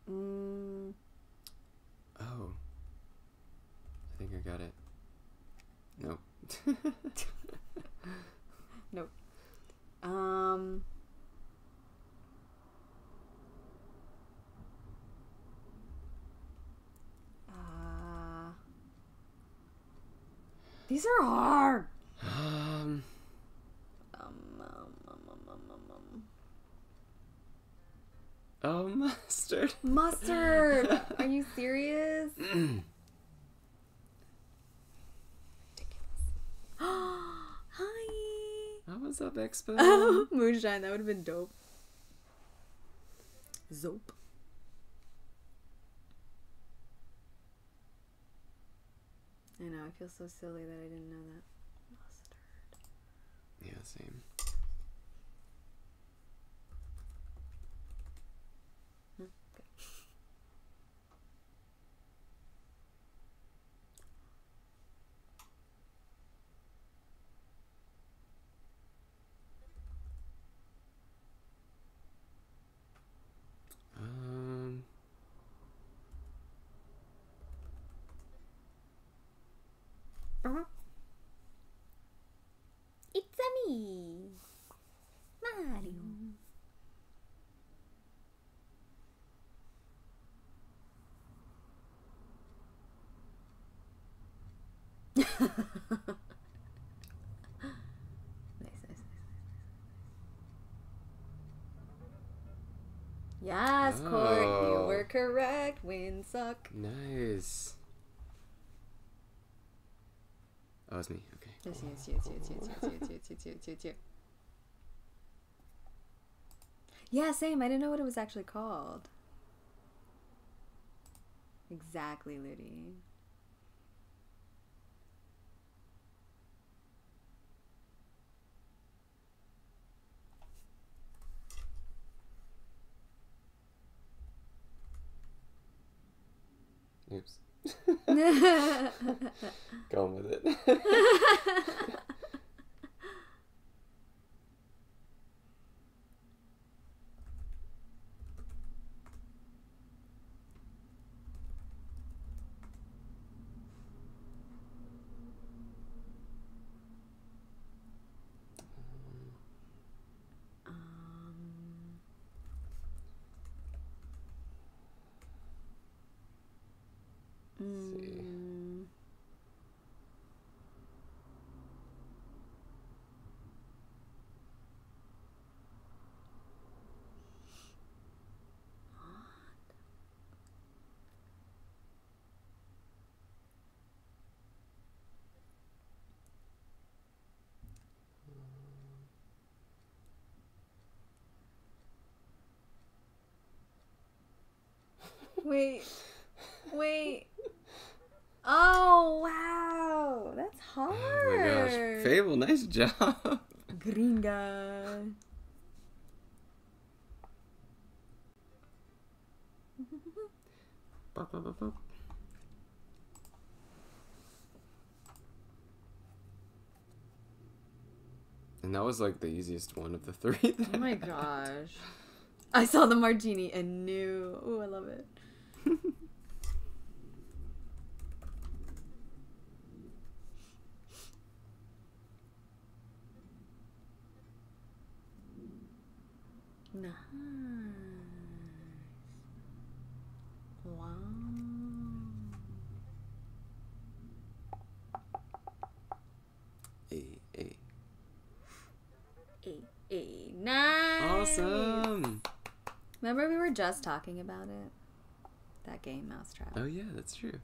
Mm, Oh. I think I got it. Nope. um. Uh, these are hard. um. Um, um, um, um, um, um, um. Oh, [laughs] mustard. Mustard. [laughs] Are you serious? [clears throat] [gasps] Hi. Oh, what's up, [laughs] Expo? Moonshine. That would have been dope. Zope. I know. I feel so silly that I didn't know that. Mustard. yeah, same. Um. It's a me, Mario. nice, nice, nice, nice, nice. Yes, Court, you Oh. were correct. Wind suck. Nice. Oh, it's me. Okay. Yes, yes, yes, yes, yes, yes, yes, yes, yes, yes, yes, yes. Yeah, same. I didn't know what it was actually called. Exactly, Ludi. Oops. [laughs] [laughs] Going with it. [laughs] um, see. mm, Wait. Wait. Oh wow, that's hard. Oh my gosh. Fable, nice job. Gringa. Bop, bop, bop, bop. And that was like the easiest one of the three. that Oh my gosh. I saw the martini and knew. Oh, I love it. [laughs] Nice. Wow. Hey, hey. Eight, eight, nice. Awesome. Remember we were just talking about it? That game, Mousetrap. Oh yeah, that's true.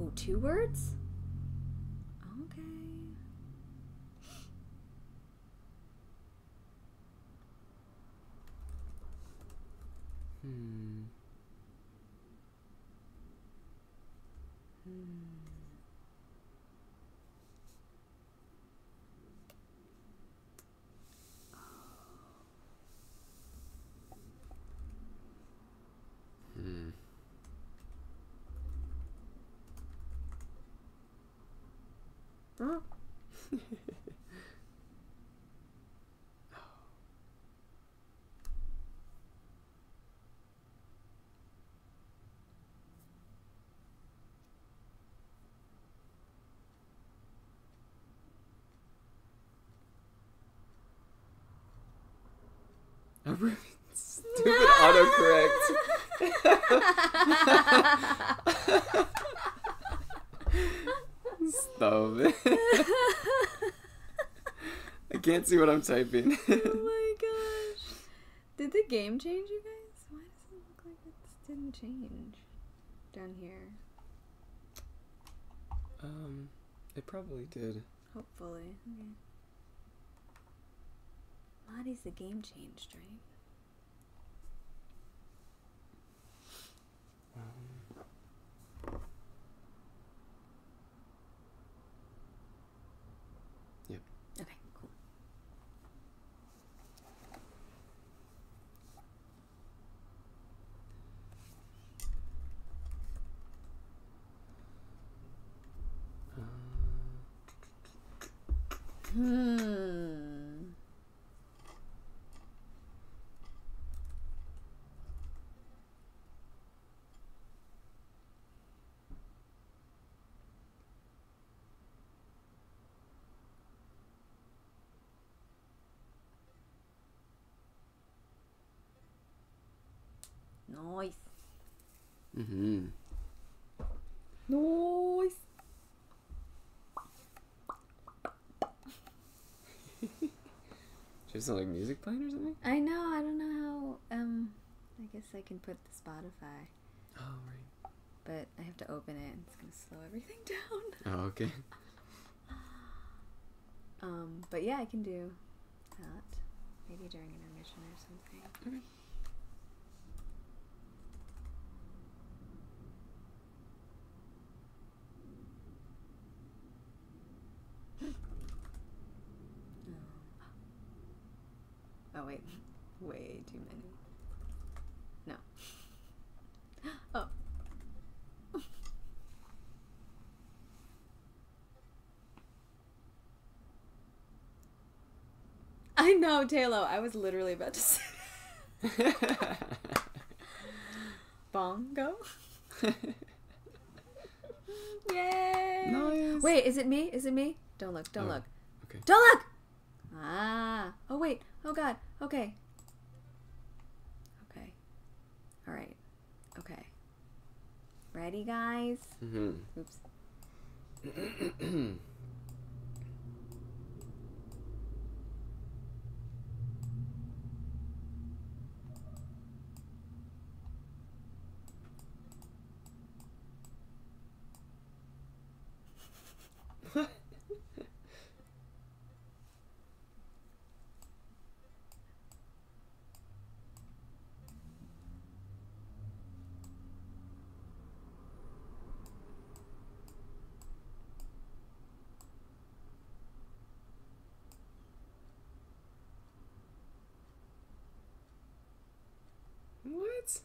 Oh, two words? Okay. Hmm. Hmm. Oh. [laughs] A rude, stupid autocorrect. [laughs] [laughs] Stop it. I can't see what I'm typing. [laughs] oh my gosh. Did the game change, you guys? Why does it look like it didn't change down here? um, it probably did. Hopefully. Okay. Lottie, the game changed, right? Yep. Okay, cool. Hmm. Nice. Mm-hmm. Nice. Do have some like music playing or something? I know. I don't know how. Um, I guess I can put the Spotify, Oh right. but I have to open it, and it's gonna slow everything [laughs] down. Oh okay. [laughs] Um, but yeah, I can do that. Maybe during an intermission or something. Okay. Wait. Way too many. No. [gasps] Oh. [laughs] I know, Taylor. I was literally about to [laughs] say [laughs] bongo. Yay! Nice. Wait, is it me? Is it me? Don't look. Don't Oh, look. okay. Don't look. Ah. Oh wait. Oh god. Okay. Okay. All right. Okay. Ready, guys? hmm Oops. [clears throat] what?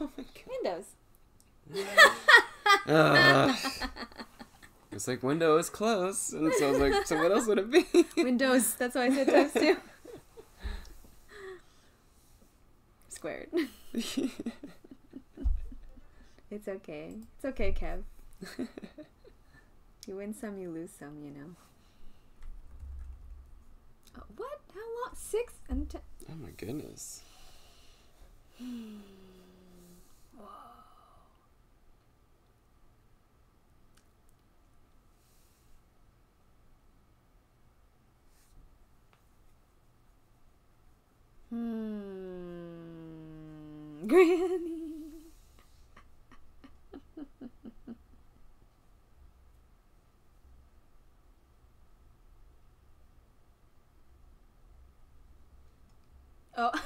Oh my Windows. god. Uh, it's like window is close, and so I was like, so what else would it be? Windows. That's why I said times two. Squared. [laughs] It's okay. It's okay, Kev. You win some, you lose some, you know. Uh, what? How long? Six and ten. oh my goodness. [sighs] [sighs] Hmm. [laughs] Granny. oh. [laughs]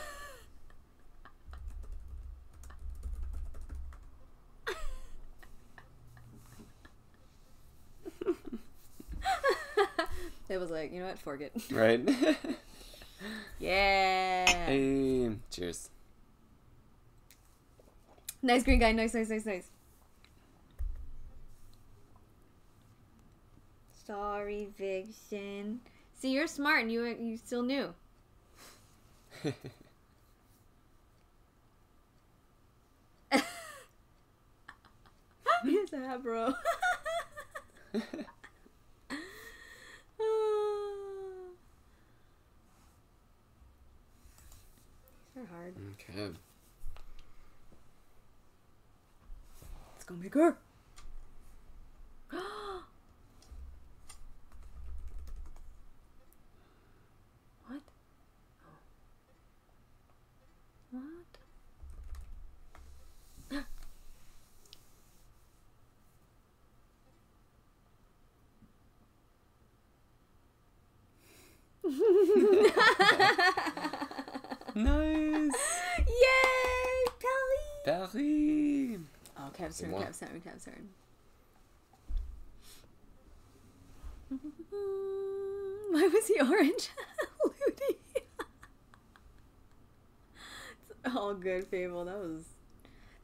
it was like, you know what? Forget. Right? [laughs] Yeah. hey, cheers. Nice green guy. Nice, nice, nice, nice. Sorry, Vixen. See, you're smart and you you still knew. [laughs] [laughs] Yes, bro. [laughs] These are hard. Okay. Let's go make her. what? What? Nice. Yay! Pelly! Paris. Turn, moi. Kev's turn. Why was he orange? [laughs] Ludi. it's all good, Fable. That was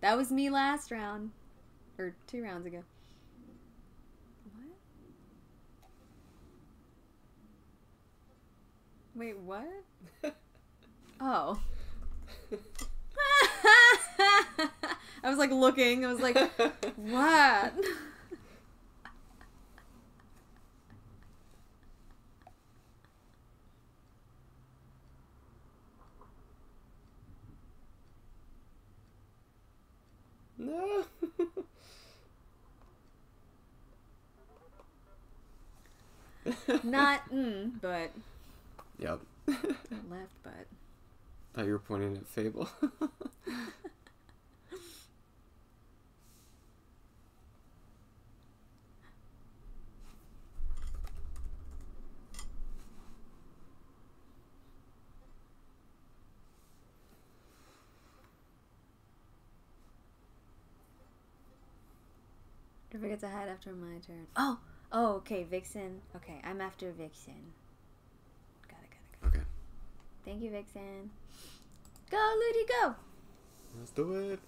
that was me last round. Or two rounds ago. What? Wait, what? [laughs] Oh. I was like looking. I was like, what? no. [laughs] Not mm, but Yep. left, but Thought you were pointing at Fable. [laughs] forget to hide after my turn. Oh, Oh, okay, Vixen. Okay, I'm after Vixen. Got it, got it, got it. Okay. Thank you, Vixen. Go, Ludi, go! Let's do it.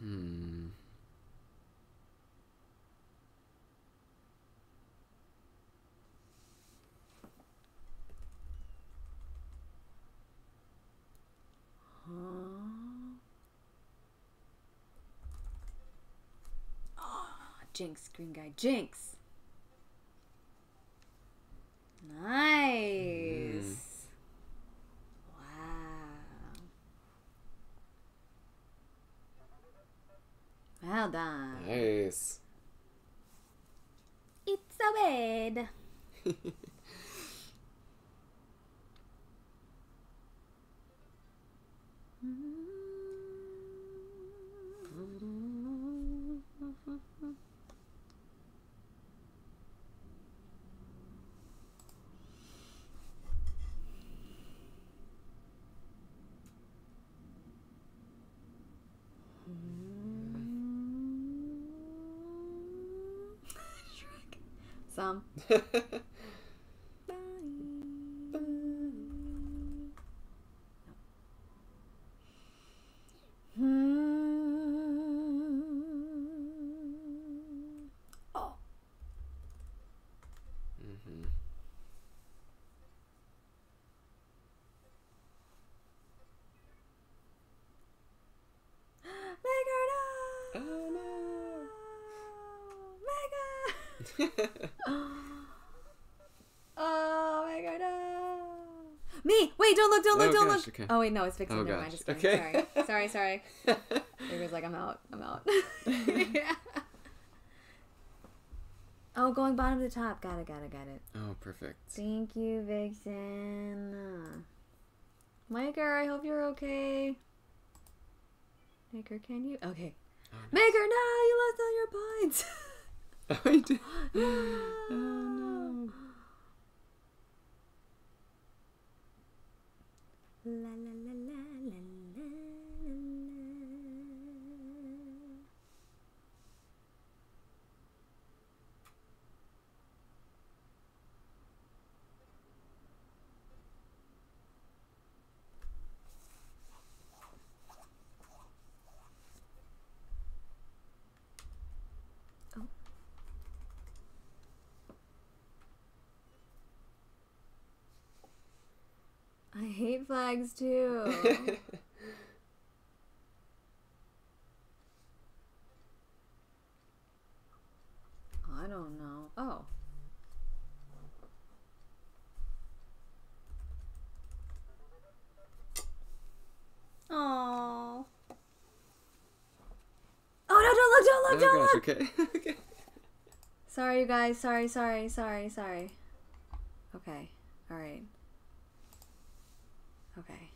Hmm. Jinx, green guy, Jinx. Nice. Wow. Well done. Nice. It's a bed. [laughs] Some. [laughs] Oh. hmm Make her know. Oh Make her. no. Oh my god, no. Me! Wait, don't look, don't look, Oh, don't gosh, look. Okay. Oh wait, no, it's fixing. Oh, Never mind, just okay. [laughs] Sorry, sorry, [laughs] sorry. Figure's like, I'm out, I'm out. yeah. [laughs] Oh, going bottom to top. Got it, got it, got it. oh, perfect. Thank you, Vixen. Maker, I hope you're okay. Maker, can you? Okay. Oh, Maker, no, you lost all your points. Oh, I did. [gasps] [gasps] Oh, no. no. La la la la la la la la. Oh. I hate flags too. [laughs] I don't know. Oh. Oh. Oh no! Don't look! Don't look! Oh, don't oh look! gosh. Okay. [laughs] okay. Sorry, you guys. Sorry, sorry, sorry, sorry. Okay. All right. Okay.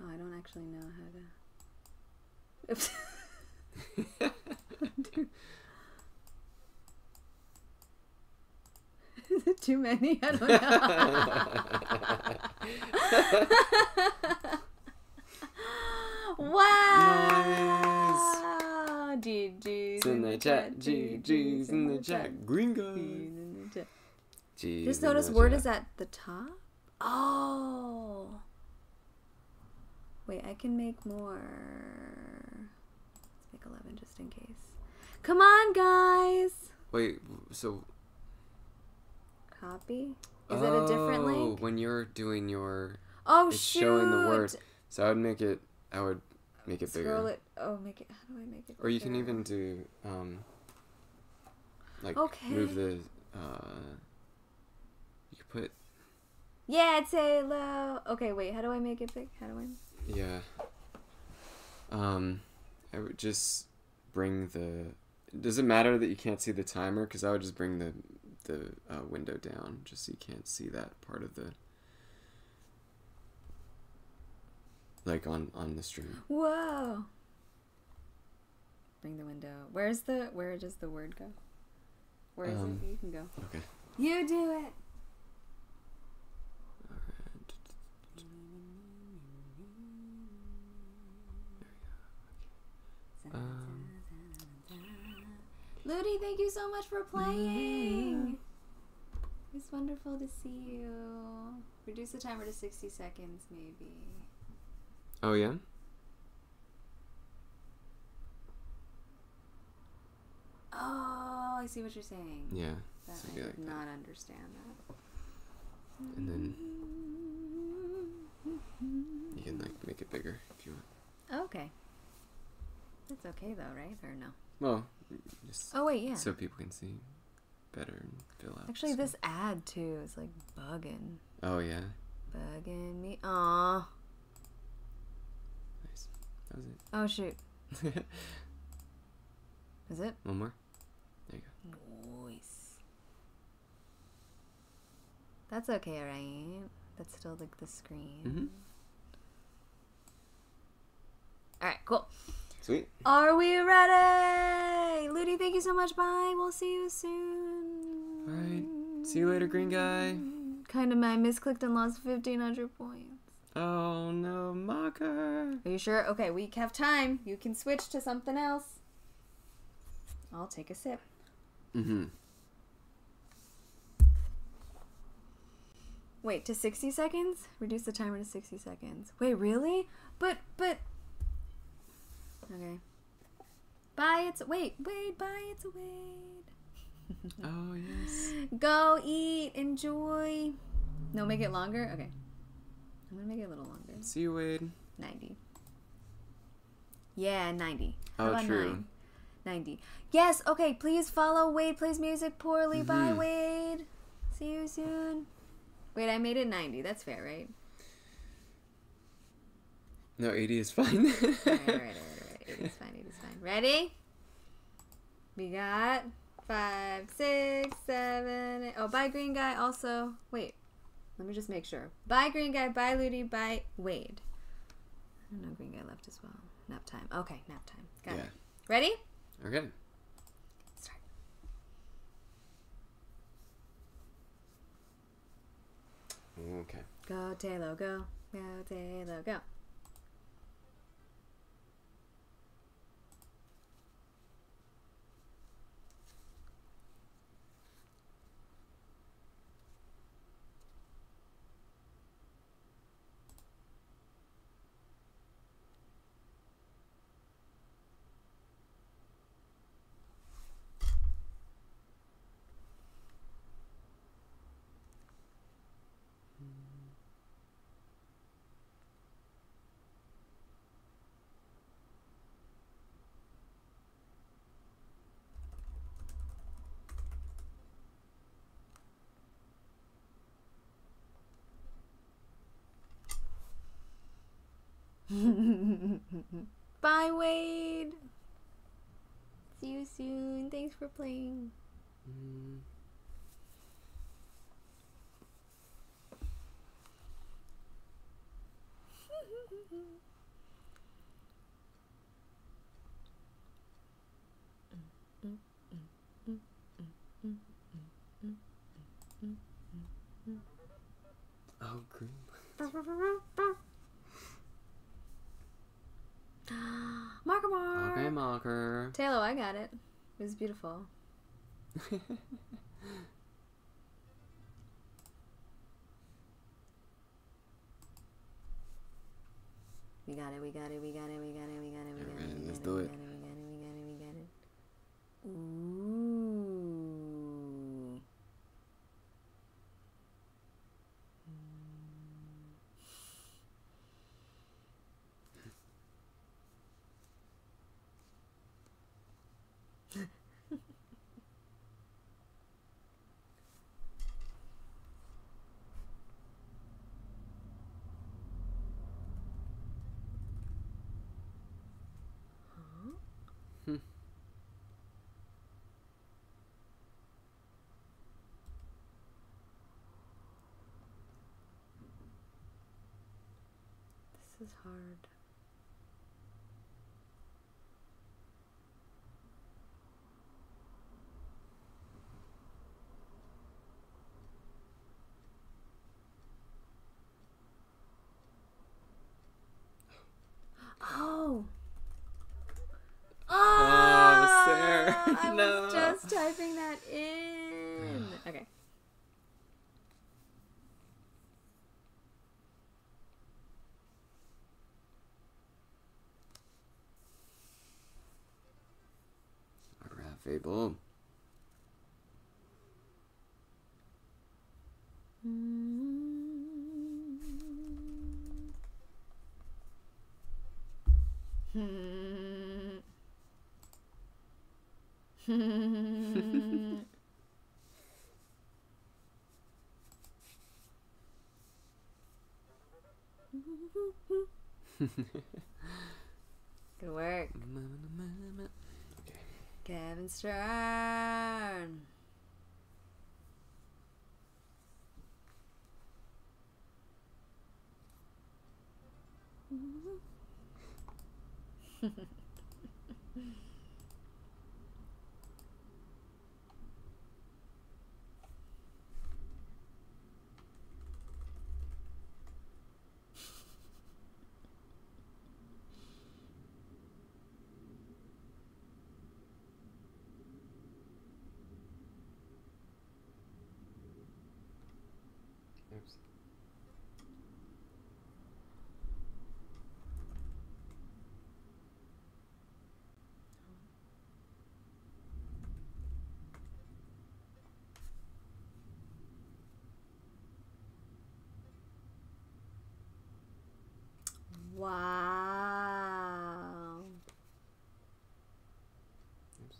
Oh, I don't actually know how to. Oops. Is it too many? I don't know. wow! GG's It's in the chat. GG's in the chat. Green guy. in the chat. G's Just notice word is at the top. Oh. Wait, I can make more. Make 11 just in case. Come on, guys. Wait. So. Copy. Is it a different oh, link? when you're doing your, Oh, it's shoot. showing the word. So I would make it. I would make it Scroll bigger. it. Oh, make it. How do I make it? Or you can even do um. Like Okay. move the. Uh, you could put Yeah, it's a low. Okay, wait. How do I make it big? How do I? Yeah. Um, I would just bring the. Does it matter that you can't see the timer? Because I would just bring the the uh, window down, just so you can't see that part of the. Like on on the stream. Whoa. Bring the window. Where's the where does the word go? Where is Um, it? You can go. Okay. You do it. Um, Ludi, thank you so much for playing. It's wonderful to see you. Reduce the timer to 60 seconds, maybe. oh yeah. Oh, I see what you're saying. Yeah. That I did like that. not understand that. And then you can like make it bigger if you want. Okay. That's okay though, right? Or no? Well, just Oh wait, yeah. so people can see better and fill out. Actually, so- this ad too is like bugging, Oh yeah. bugging me. Aw. Nice. That was it. Oh shoot. [laughs] is it? One more. There you go. Nice. That's okay, right? That's still like the screen. Mhm. All right, cool. Sweet. Are we ready? Ludi, thank you so much. Bye. We'll see you soon. All right. See you later, green guy. Kind of mad. Misclicked and lost 1,500 points. Oh no, marker. Are you sure? Okay, we have time. You can switch to something else. I'll take a sip. Mm-hmm. Wait, to 60 seconds? Reduce the timer to 60 seconds. Wait, really? But, but. Okay. Bye, it's. Wait, wait, bye, it's a wait. [laughs] Oh yes. Go eat, enjoy. No, make it longer? Okay. I'm gonna make it a little longer. See you, Wade. 90. Yeah, 90. How Oh, true. nine? 90. Yes, okay, please follow Wade Plays Music Poorly. Bye, Mhm. Wade. See you soon. Wait, I made it 90. That's fair, right? No, 80 is fine. [laughs] Alright, alright, alright, alright. It is fine, it is fine. Ready? We got five, six, seven. Eight. Oh, bye, Green Guy. Also, wait. Let me just make sure. Bye, Green Guy. Bye, Ludi. Bye, Wade. I don't know. Green Guy left as well. Nap time. Okay, nap time. Got yeah. it. Ready? Okay. Start. Okay. Go, Taylor. Go. Go, Taylor. Go. Bye, Wade. See you soon. Thanks for playing. Mm. [laughs] Oh, green. [laughs] Marker mark. Okay, marker. Taylor, I got it. It was beautiful. [laughs] We got it, we got it, we got it, we got it, we got it, we got it, Alright, we got let's do we it. got it, we got it, we got it, we got it. Ooh. This is hard. no. was just typing that in. Okay. A rat fable. Good work. Okay. Kevin Stern. Oops. Wow. Oops.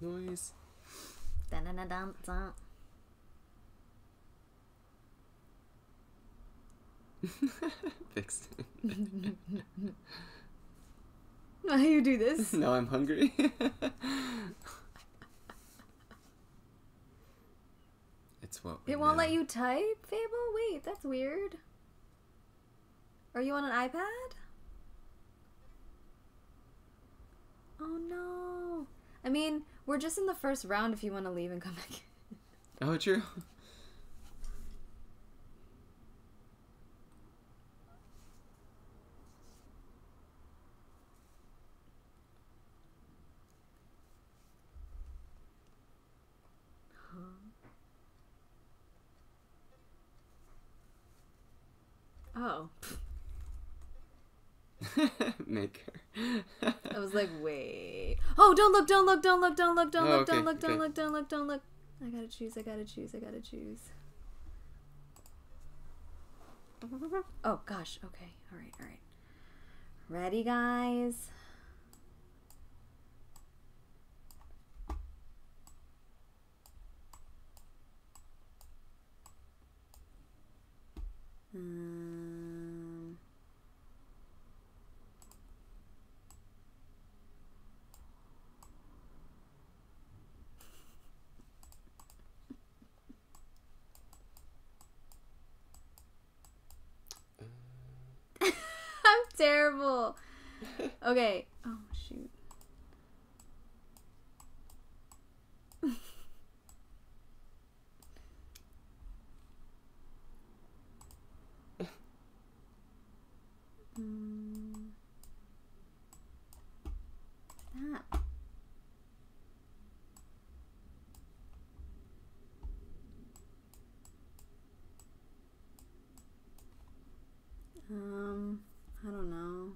Noise. Dun-dun-dun-dun-dun. [laughs] Fixed. [laughs] [laughs] How you do this? [laughs] now I'm hungry. [laughs] it's what It won't let you type, Fable? Wait, that's weird. Are you on an iPad? Oh no. I mean, we're just in the first round if you want to leave and come back. Oh, true. Oh. [laughs] Make I was like, wait. Oh, don't look, don't look, don't look, don't look, don't Oh, look, don't okay, look, don't look, don't look, don't look. I gotta choose, I gotta choose, I gotta choose. Oh gosh, okay, alright, alright. Ready, guys? Um, I'm terrible. Okay. Oh shoot. Mm. Um, I don't know.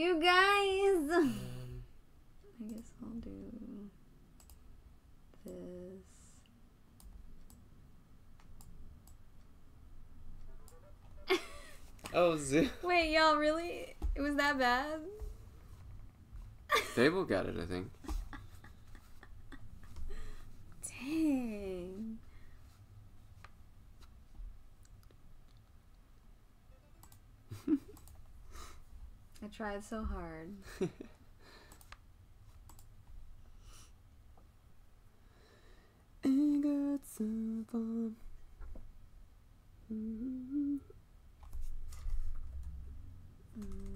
You guys. Um, I guess I'll do this. oh, zoo. [laughs] Wait, y'all really? It was that bad? Fable got it, I think. [laughs] Dang. I tried so hard. [laughs] I got fun. Mm-hmm. Mm.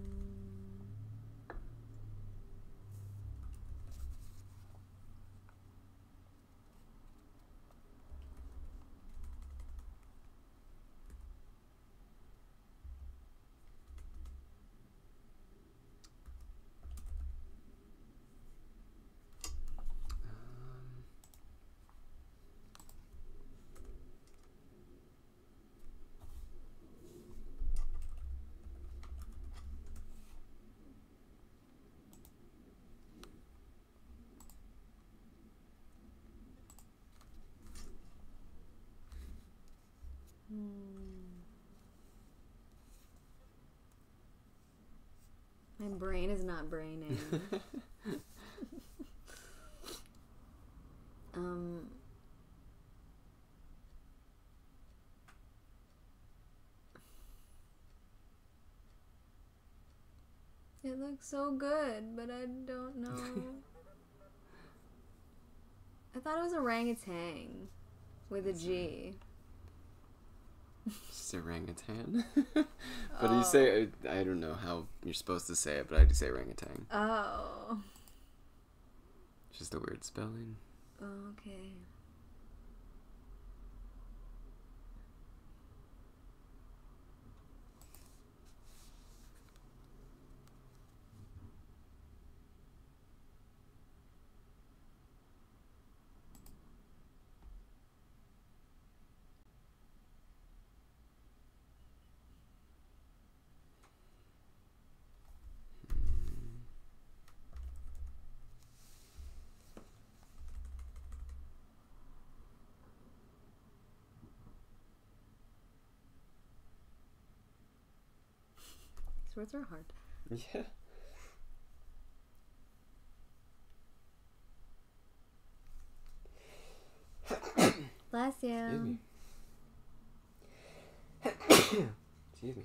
Brain is not braining. [laughs] um. It looks so good, but I don't know. [laughs] I thought it was orangutan with a G. Orangutan. [laughs] but you say oh. I don't know how you're supposed to say it, but I just say orangutan. Oh. Just a weird spelling. Okay. Words are hard. Yeah. Bless you. Excuse me. [coughs] Excuse me.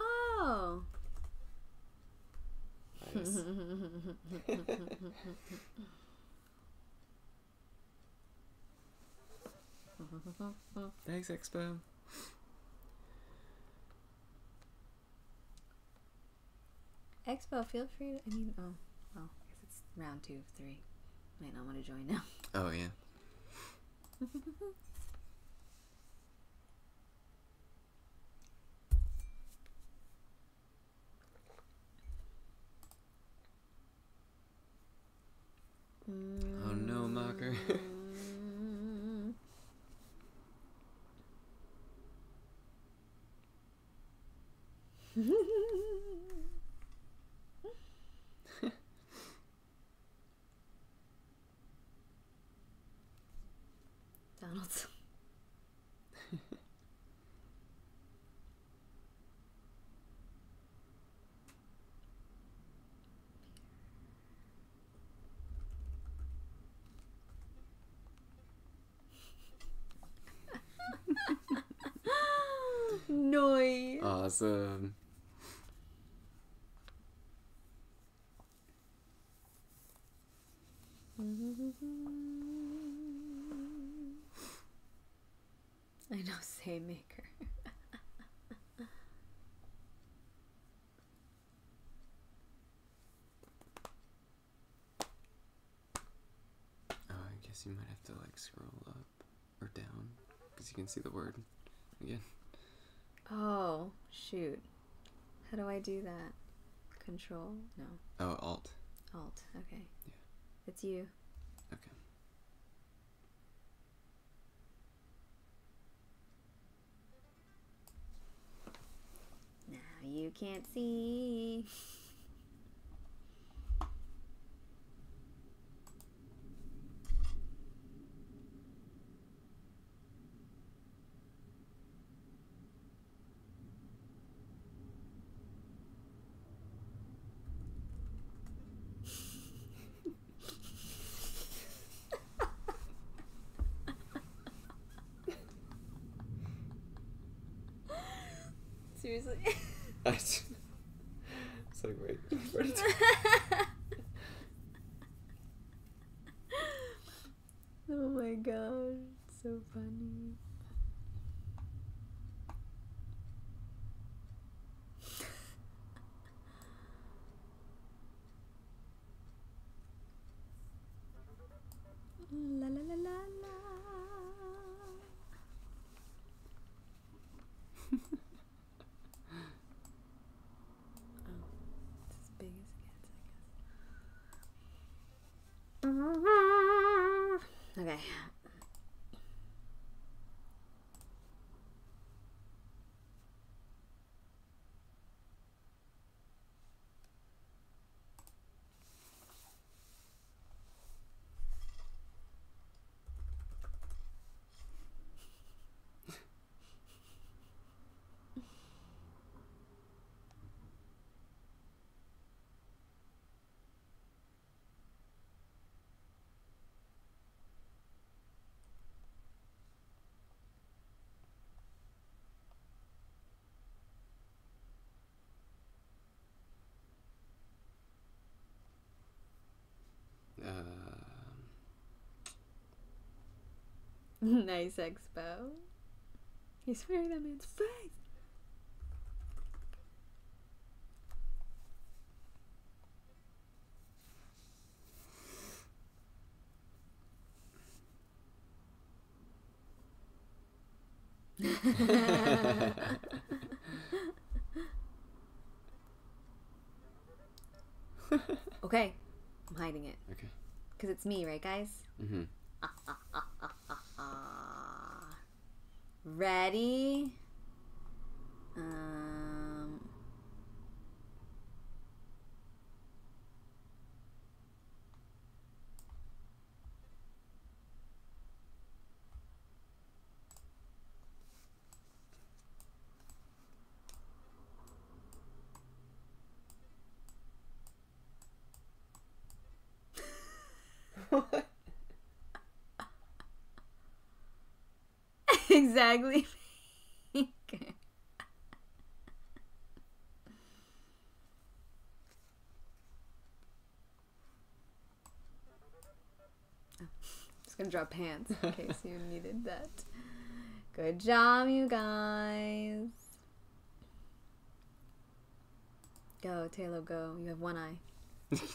Oh. Nice. Thanks, Expo. Expo, feel free to. I mean, oh, well, I guess it's round two of three. Might not want to join now. Oh yeah. [laughs] Oh no, Mocker. Mm. Donald's. Noise. awesome. [laughs] I know, same maker. Oh, I guess you might have to like scroll up or down because you can see the word again. Oh, shoot. How do I do that? Control? No. Oh, Alt. Alt. Okay. Yeah. It's you. Okay. Now you can't see. Seriously. [laughs] I s- it's like wait. where did- oh my god. So funny. La la la la la. oh, it's as big as it gets, I guess. Okay. [laughs] nice expo. He's wearing that man's face. okay, I'm hiding it. Okay. Because it's me, right, guys? Mm-hmm. Ready? Um. Exactly. okay. [laughs] Just gonna draw pants in case you [laughs] needed that. Good job, you guys. Go, Taylor, go. You have one eye. [laughs]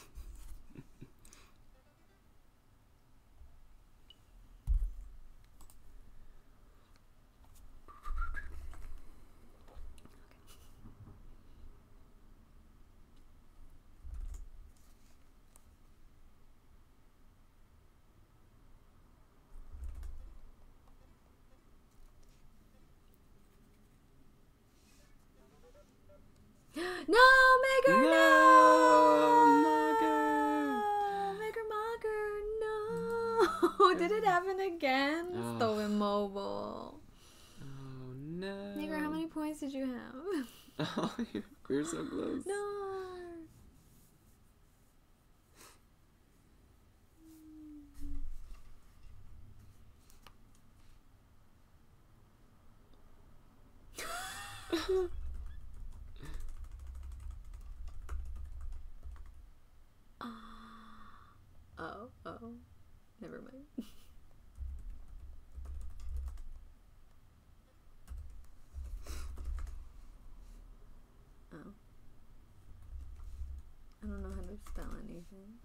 No, make her no! No, Make her mocker, no! Did it happen again? Oh. Stolen mobile. Oh no. Maker, how many points did you have? Oh, we were so close. no. [laughs] Uh, oh, oh. Never mind. [laughs] Oh. I don't know how to spell anything.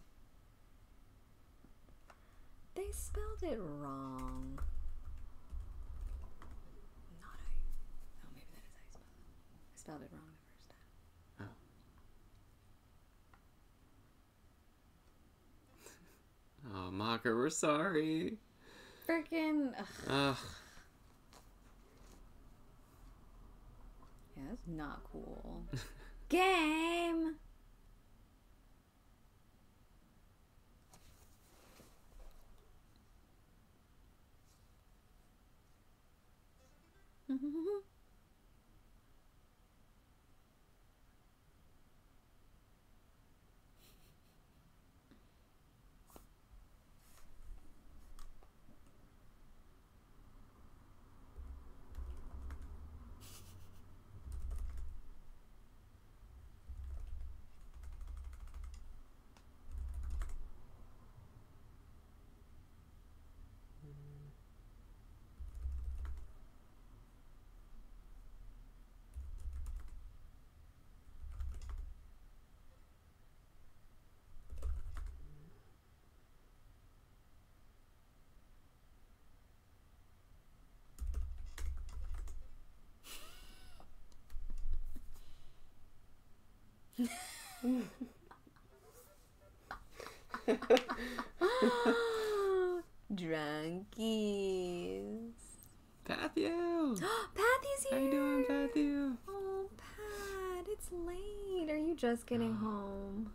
They spelled it wrong. Not I. Oh, maybe that is how you spell it. I spelled it wrong the first time. Oh, oh Mocker, we're sorry. Freaking. Ugh. Ugh. Yeah, that's not cool. [laughs] Game! [laughs] [laughs] Drunkies. Matthew. [gasps] Patty's How here. you doing, Matthew? Oh, Pat, it's late. Are you just getting [sighs] home?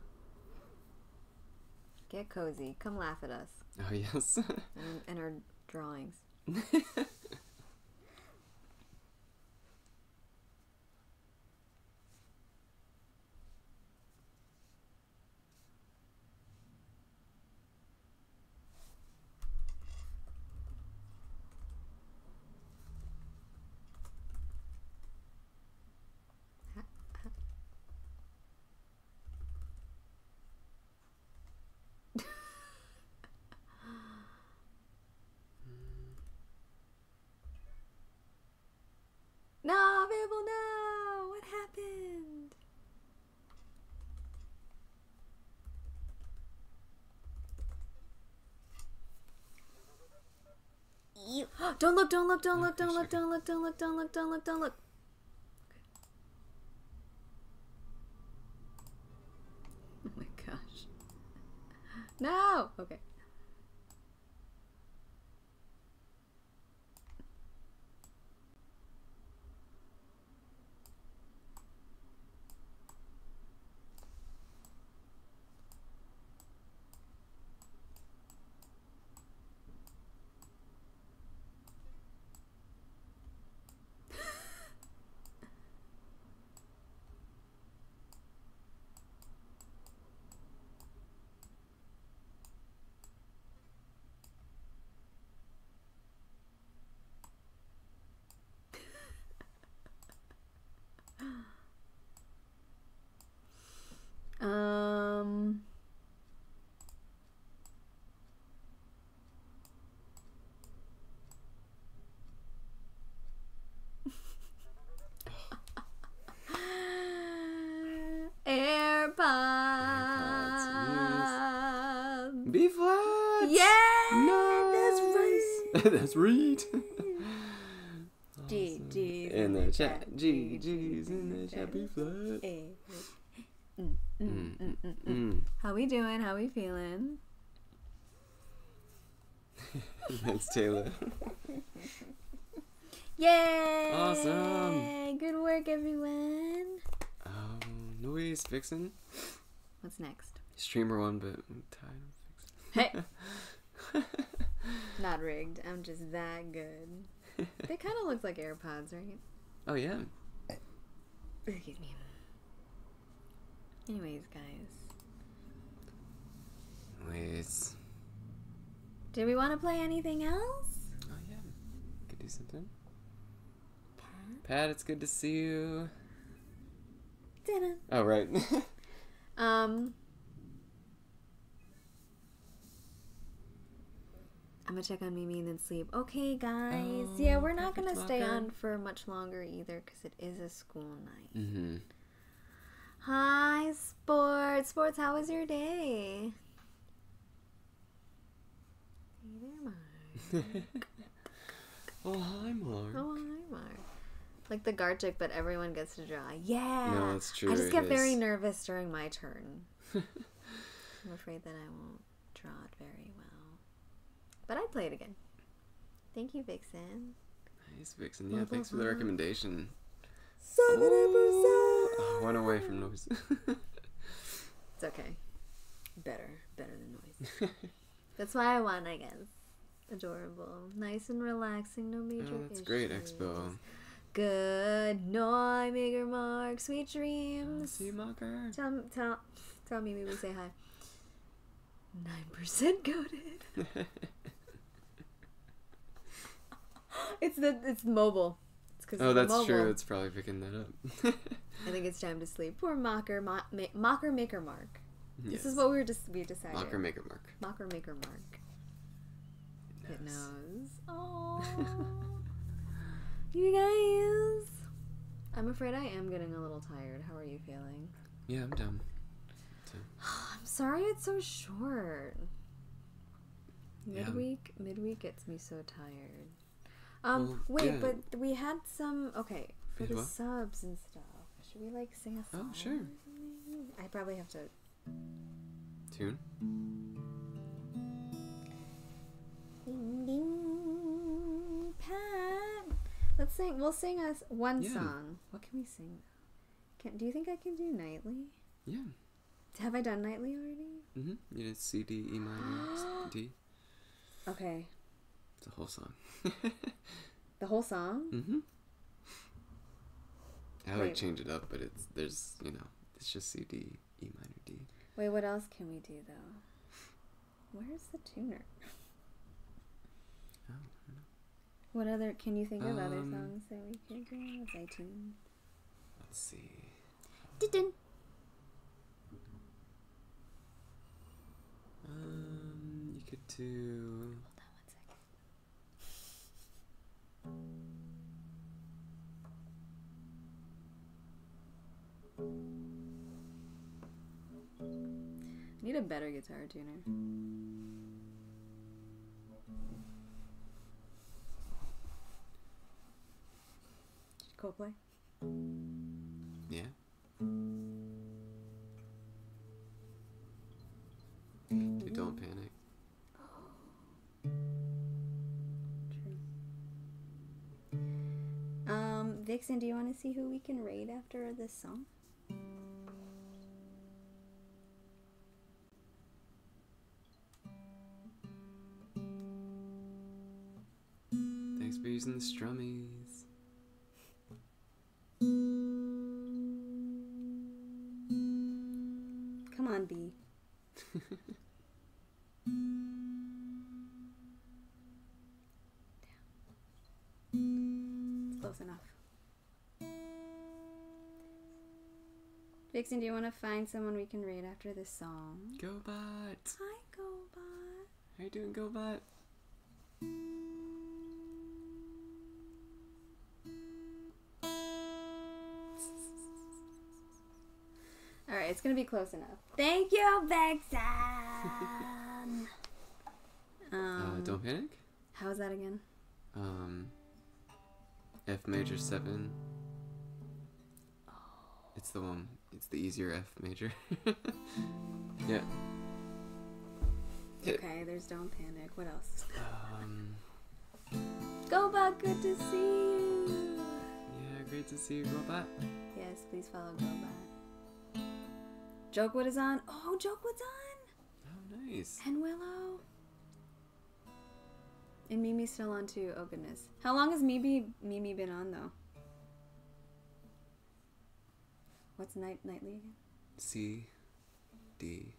Get cozy. Come laugh at us Oh yes. [laughs] and, and our drawings. [laughs] don't look, don't look, don't look, don't look, don't look, don't look, don't look, don't look, don't look. Oh my gosh. No! Okay. Um. AirPods. B flat. Yeah, Nice. that's right. [laughs] That's right. [laughs] G G's In the chat, G G's in the chat, B flat. A. Mm, mm, mm. How we doing? How we feeling? [laughs] Thanks, Taylor. Yay! Awesome. Good work, everyone. Oh, noise fixing. What's next? Streamer one, but I'm tired of Hey, not rigged. I'm just that good. [laughs] They kind of look like AirPods, right? Oh yeah. Excuse me. Anyways, guys, Anyways. do we want to play anything else? Oh yeah. Could do something. Pat, it's good to see you. Dinner. Oh right. [laughs] Um. I'm gonna check on Mimi and then sleep. Okay, guys. yeah, Oh, we're not gonna stay on for much longer either because it is a school night. mm-hmm. Hi, Sports. Sports, how was your day? Hey there, Mark. [laughs] oh hi, Mark. Oh, hi, Mark. Like the Gartic, but everyone gets to draw. Yeah. No, it's true. I just get very nervous during my turn. [laughs] I'm afraid that I won't draw it very well. But I'd play it again. Thank you, Vixen. Nice, Vixen. Yeah, thanks for the recommendation. Seventy Oh, I went away from noise. [laughs] It's okay. Better, better than noise. [laughs] That's why I won, I guess. Adorable, nice and relaxing, no major oh, that's great. Expo. Good night, Maker Mark. Sweet dreams. Oh, see you, Mocker. Tell tell tell me maybe say hi. Nine percent coated. [laughs] It's the it's mobile. It's 'cause oh, that's true. It's probably picking that up. I think it's [laughs] time to sleep. Poor Mocker, Mo- Ma- Mocker Maker Mark. This is what we were just we decided. Mocker Maker Mark. Mocker Maker Mark. It knows. [laughs] Oh, you guys. I'm afraid I am getting a little tired. How are you feeling? Yeah, I'm done. [sighs] I'm sorry it's so short. Yeah. Midweek, midweek gets me so tired. Um, Well, wait, yeah. but we had some. Okay, for the what? subs and stuff. Should we like sing a song? Oh, sure. I probably have to. Tune. Ding ding, Pat. Let's sing. We'll sing us one Yeah. song. What can we sing? Can Do you think I can do nightly? Yeah. Have I done nightly already? Mm-hmm. You did C, D, E minor, D. [gasps] Okay, It's a whole song. [laughs] the whole song. mm-hmm. I like Wait. change it up, but it's there's you know it's just C, D, E minor, D. Wait, what else can we do though? Where's the tuner? Oh, What other? Can you think of other Um, songs that we could do? Let's I tune. Let's see. Um, you could do. Get a better guitar tuner. Coldplay? Yeah. Dude, don't panic. [gasps] True. Um, Vixen, do you want to see who we can raid after this song? Using the strummies. Come on, B. It's close enough. Vixen, do you want to find someone we can raid after this song? GoBot! Hi, GoBot. How you doing, GoBot? Right, it's gonna be close enough. Thank you, Vixen. [laughs] Uh, um, don't panic. How's that again? Um, F major 7. It's the one. It's the easier F major. [laughs] yeah. Okay, there's Don't Panic. What else? Um, GoBot, good to see you. yeah, great to see you, GoBot. Yes, please follow GoBot. Jokewood is on. Oh, Jokewood's on. Oh, nice. And Willow. And Mimi's still on too. Oh goodness. How long has Mimi Mimi been on though? What's night nightly again? C, D,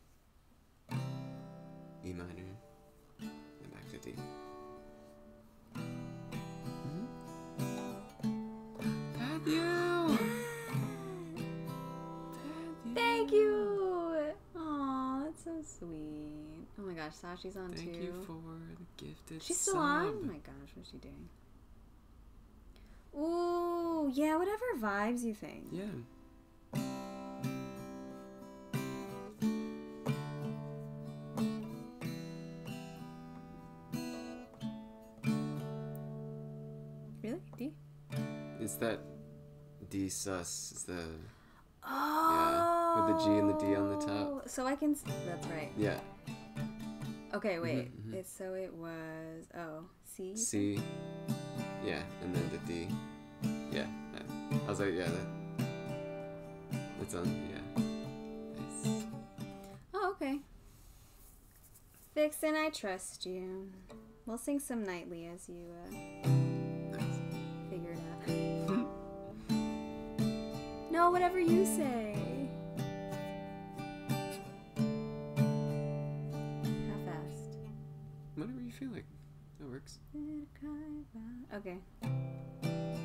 E minor, and back to D. Mhm. Matthew! Thank you. [gasps] Aw, that's so sweet. Oh my gosh, Sashi's on Thank too. you for the gifted She's still sub. on? Oh my gosh, what's she doing? Ooh, yeah, whatever vibes you think. Yeah. Really? D? It's that D sus is the Oh. With the G and the D on the top. So I can. s- That's right. yeah Okay, wait. mhm. It's so it was. Oh, C. C yeah and then the D yeah I, I was like yeah that it's on yeah nice Oh, okay. Vixen, I trust you. We'll sing some nightly as you uh, nice figure it out. [laughs] no, whatever you say. Whatever you feel like that works Okay.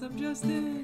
What's up,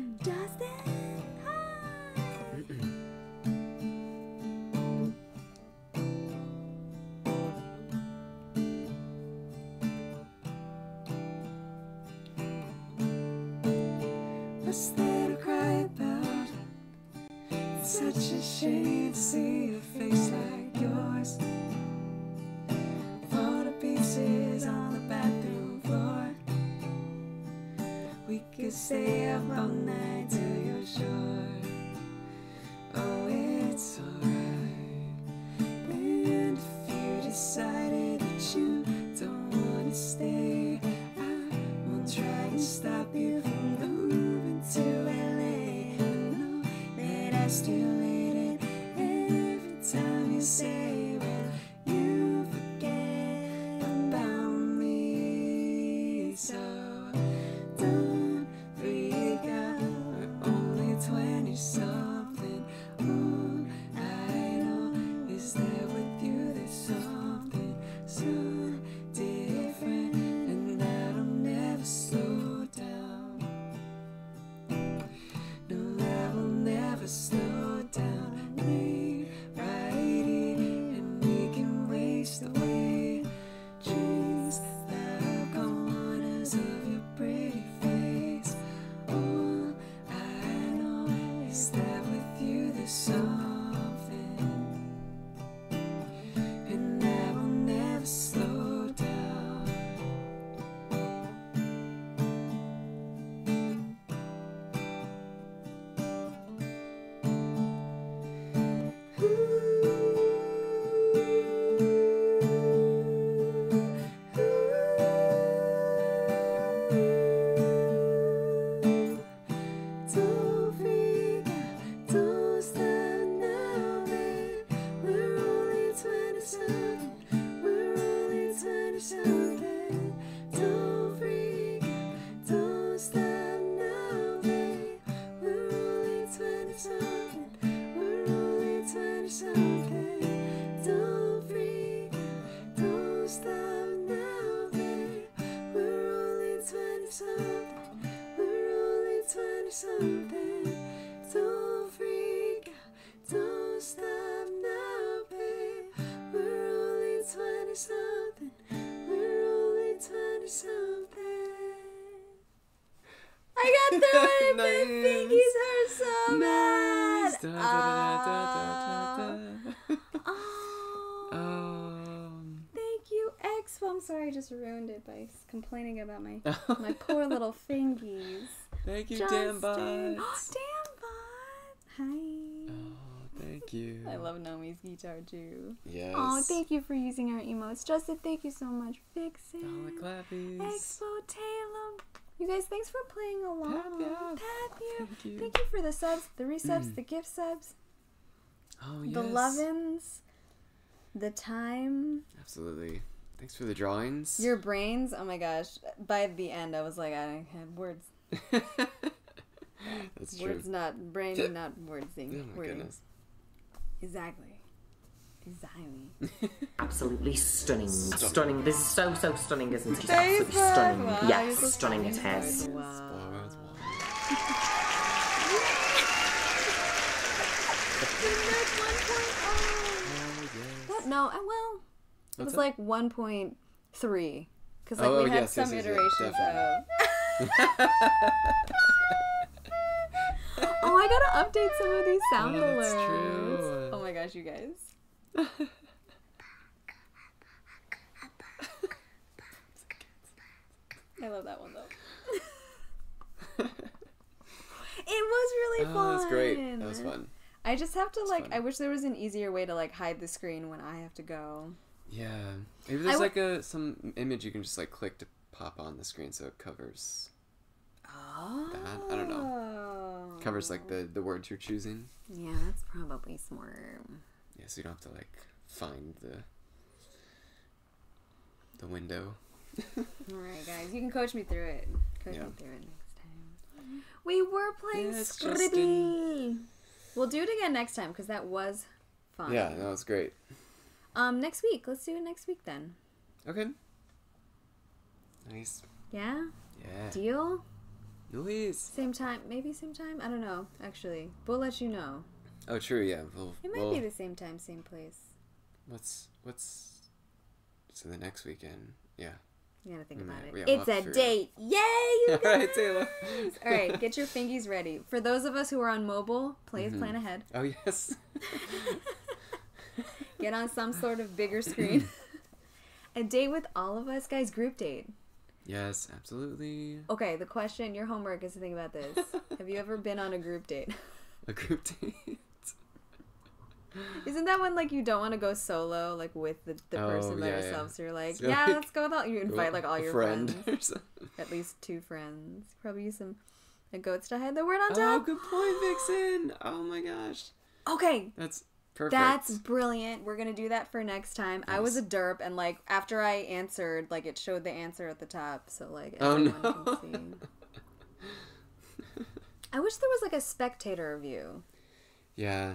complaining about my [laughs] my poor little fingies. Thank you, Justin. [gasps] Dan Bots. Dan Bot. Hi. Oh, thank you. [laughs] I love Nomi's guitar too. Yes. Oh, thank you for using our emotes. Justin, thank you so much. All Vixen. the clappies. Expo Taylor. You guys, thanks for playing along. Papia. Thank you. Thank you for the subs, the resubs, mm. the gift subs, Oh, yes. the lovins, the time, Absolutely. Thanks for the drawings. your brains. Oh my gosh. By the end, I was like, I had words. [laughs] That's true. Words not, brain not words Oh thing. my wording. goodness. Exactly. Exactly. [laughs] Absolutely stunning. Stunning. This is so, so stunning, isn't it? It's absolutely Bob. stunning. Wow, you're yes, so stunning it funny. Wow. Words, words. [laughs] Oh. Oh, yes. That, no, well, it was that? like 1.3. Because like Oh, we oh, had yes, some yes, yes, yes, iterations of. [laughs] oh, I gotta update some of these sound Oh, that's alerts. true. Oh my gosh, you guys. [laughs] I love that one though. [laughs] it was really Oh, fun. that's great. That was fun. I just have to like. fun. I wish there was an easier way to like hide the screen when I have to go. Yeah. Maybe there's w- like a some image you can just like click to pop on the screen so it covers Oh. that. I don't know. Oh. Covers like the the words you're choosing. Yeah, that's probably smart. Yeah, so you don't have to like find the the window. [laughs] All right, guys, you can coach me through it. Coach Yeah. me through it next time. We were playing Yes. Justin. We'll do it again next time because that was fun. Yeah, that was great. Um, next week. Let's do it next week then. Okay. Nice. Yeah. Yeah. Deal. Louise. Same time, maybe same time. I don't know. Actually, we'll let you know. Oh, true. Yeah. Well, It might well, be the same time, same place. what's what's so the next weekend? Yeah. You gotta think about it. yeah, we'll it's a date. Yay! You All [laughs] right! Taylor. All right, get your fingies ready. For those of us who are on mobile, please Mm-hmm. plan ahead. Oh yes. [laughs] [laughs] Get on some sort of bigger screen. [clears throat] a date with all of us, guys. Group date. yes, absolutely. Okay, the question, your homework is to think about this. [laughs] Have you ever been on a group date? [laughs] A group date. Isn't that when like you don't want to go solo, like with the, the Oh, person by yeah, yeah. yourself? So you're like, So, yeah, like, let's go with all. You invite like all your friend friends, at least two friends. Probably use some a goats to hide the word on oh, top. Oh, good point, Vixen. Oh my gosh, Okay, that's perfect. That's brilliant. We're gonna do that for next time. I was a derp, and like after I answered, like it showed the answer at the top, so like Oh, no. can see. [laughs] I wish there was like a spectator view. yeah.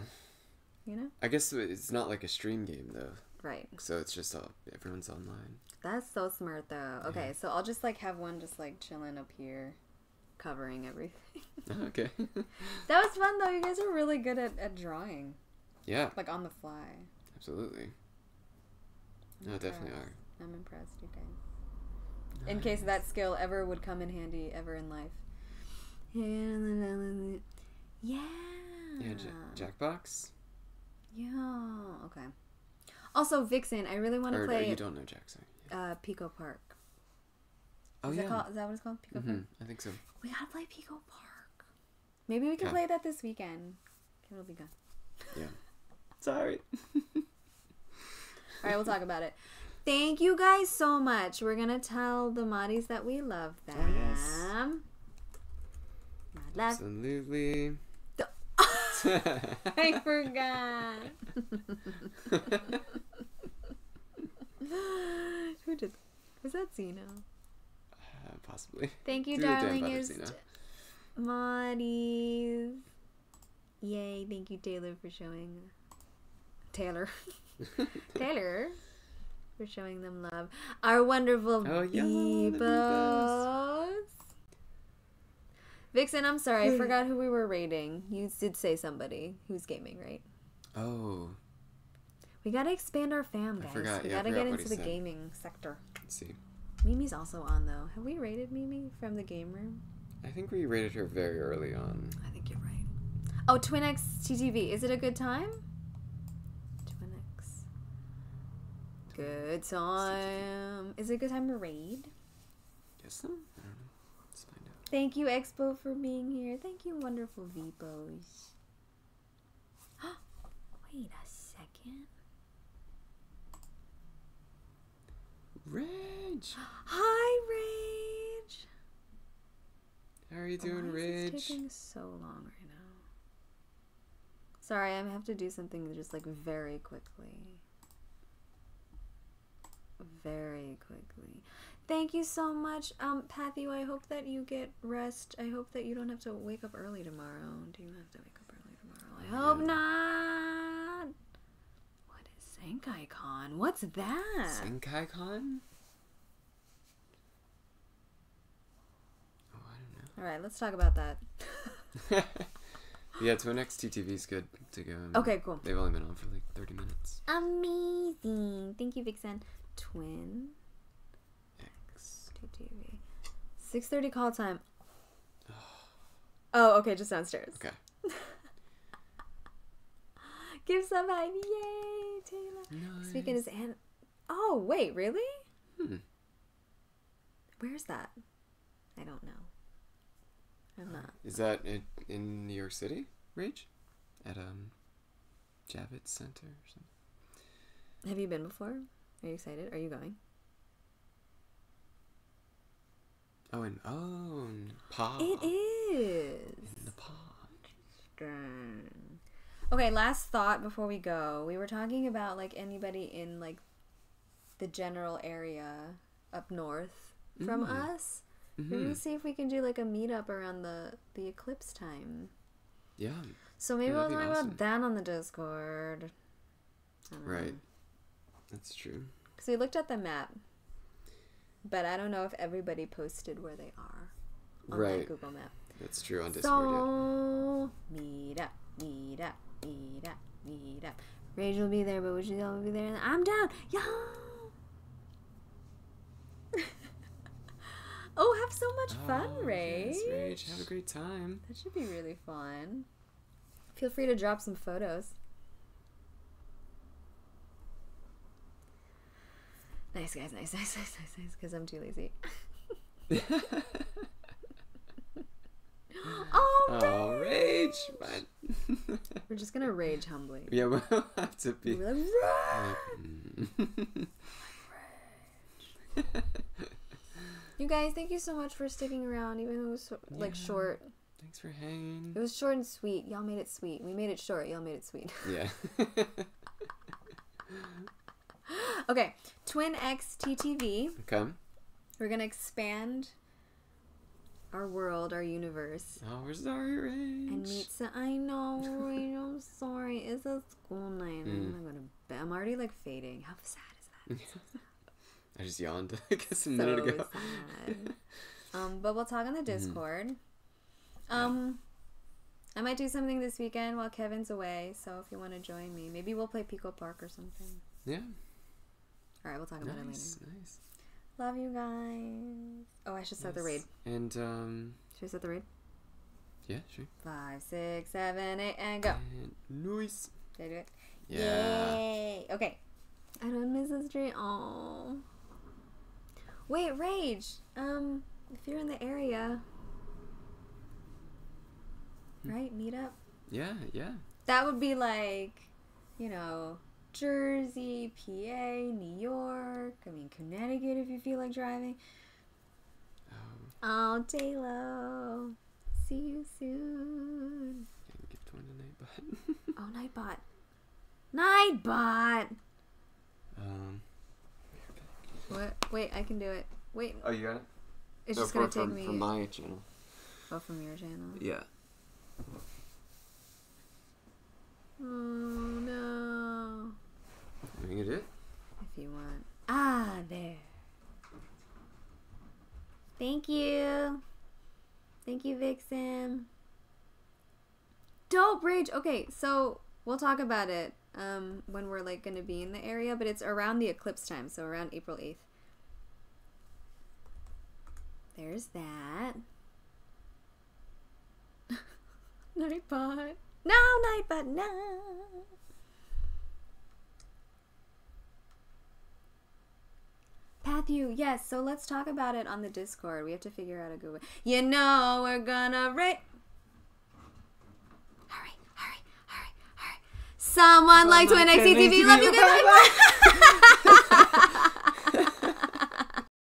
You know? I guess it's not like a stream game though, Right. so it's just all everyone's online. That's so smart though. Okay, so I'll just like have one just like chilling up here, covering everything. [laughs] okay. [laughs] that was fun though. You guys are really good at, at drawing, yeah, like on the fly. absolutely. No, definitely are. I'm impressed, you guys. In case that skill ever would come in handy ever in life. Yeah. Yeah, J- Jackbox. Yeah. Okay. Also, Vixen, I really want to play you don't know Jackson. uh, Pico Park. Oh Is, yeah. that called, is that what it's called? Pico hmm Park? I think so. We gotta play Pico Park. Maybe we can play that this weekend. It'll be good. Yeah. [laughs] Sorry. All right, we'll talk about it. Thank you guys so much. We're gonna tell the Moddies that we love them. Oh, yes. Love. Absolutely. [laughs] I forgot. [laughs] Who did? Was that Zeno? Uh, possibly. Thank you, Through the Dan darlingest Buttersina. Yay! Thank you, Taylor, for showing. Taylor. [laughs] [laughs] Taylor. We're showing them love. Our wonderful Oh, yeah, the Beebos. Beebos. Vixen, I'm sorry, I forgot who we were rating. You did say somebody who's gaming, right? Oh, We gotta expand our fam, guys. forgot, we yeah, gotta get into the said. gaming sector. let's see. Mimi's also on though. Have we rated Mimi from the game room? I think we rated her very early on. I think you're right. Oh, Twin X TTV. Is it a good time? Twin X. Good time. Is it a good time to raid? Guess so? I don't know. Let's find out. Thank you, Expo, for being here. Thank you, wonderful Vipos. [gasps] Wait a second. Rage! [gasps] Hi, Rage. How are you oh, doing, is Rage? this taking so long right now? Sorry, I have to do something just like very quickly. Very quickly. Thank you so much, um, Pathy. I hope that you get rest. I hope that you don't have to wake up early tomorrow. Do you have to wake up early tomorrow? I hope not. What is Zenkaikon? What's that? Zenkaikon? Oh, I don't know. All right, let's talk about that. [laughs] yeah, Twin X TTV is good to go. I mean, Okay, cool. They've only been on for like 30 minutes. Amazing. Thank you, Vixen. Twin X. TTV. 6:30 call time. Oh, okay, just downstairs. Okay. [laughs] Give some hype. Yay, Taylor. Nice. This weekend is an Oh, wait, really? Hmm. Where's that? I don't know. I'm not. Is that in, in New York City, Rage? At um, Javits Center or something? Have you been before? Are you excited? Are you going? Oh, and oh, in Pa. It is. In the. Dang. Okay, last thought before we go. We were talking about like anybody in like the general area up north from Mm. us. We're Mhm. gonna see if we can do like a meetup around the the eclipse time. Yeah, So maybe we'll talk awesome. about that on the Discord. right. That's true. Because we looked at the map, but I don't know if everybody posted where they are. on Right. Google map. That's true on Discord. yeah. So meet up, meet up, meet up, meet up. Rage will be there, but would you all be there? I'm down. Yo. [laughs] oh, have so much oh, fun, Oh, Rage. yes, Rage. Have a great time. That should be really fun. Feel free to drop some photos. Nice guys, [laughs] nice, nice, nice, nice, nice. Because I'm too lazy. [laughs] oh, oh, Rage. Man. [laughs] We're just gonna rage humbly. yeah, we'll have to be. We're like, "Rage!" You guys, thank you so much for sticking around, even though it was so- like Yeah. short. Thanks for hanging. It was short and sweet. Y'all made it sweet. We made it short. Y'all made it sweet. Yeah. Okay, Twin X TTV. okay. We're gonna expand our world, our universe, Oh, we're sorry, Rage. and meet. So I know, Rachel, I'm sorry. It's a school night. Mm. I'm not gonna. Be- I'm already like fading. How sad is that? [laughs] I just yawned, [laughs] I guess, a minute so ago. sad. um, but we'll talk on the Discord. Um, I might do something this weekend while Kevin's away. So if you want to join me, maybe we'll play Pico Park or something. Yeah. All right, we'll talk about it later. Nice, nice. Love you guys. Oh, I should start the raid. And, um, Should we start the raid? yeah, sure. Five, six, seven, eight, and go. And. Did I do it? Yeah. Yay. Okay. I don't miss the street. Oh. Wait, Rage. Um, if you're in the area, right? Meet up. Yeah, yeah. That would be like, you know, Jersey, PA, New York. I mean, Connecticut if you feel like driving. Oh, Oh, J-Lo. See you soon. can gift one tonight, but. [laughs] Oh, Nightbot. Nightbot. um. What? Wait, I can do it. Wait, Oh, you got it? it's No, just gonna take from, me. From my channel. Oh, from your channel. Yeah. Oh no. Do it? If you want. Ah, there. Thank you. Thank you, Vixen. Dope rage. Okay, so we'll talk about it um when we're like gonna be in the area, but it's around the eclipse time, so around April eighth. There's that. [laughs] Nightbot. No, Nightbot, no. Pathu, yes. So let's talk about it on the Discord. We have to figure out a good way. You know we're gonna rate. Hurry, hurry, hurry, hurry. Someone like Twin XCTV. Love you guys. [laughs]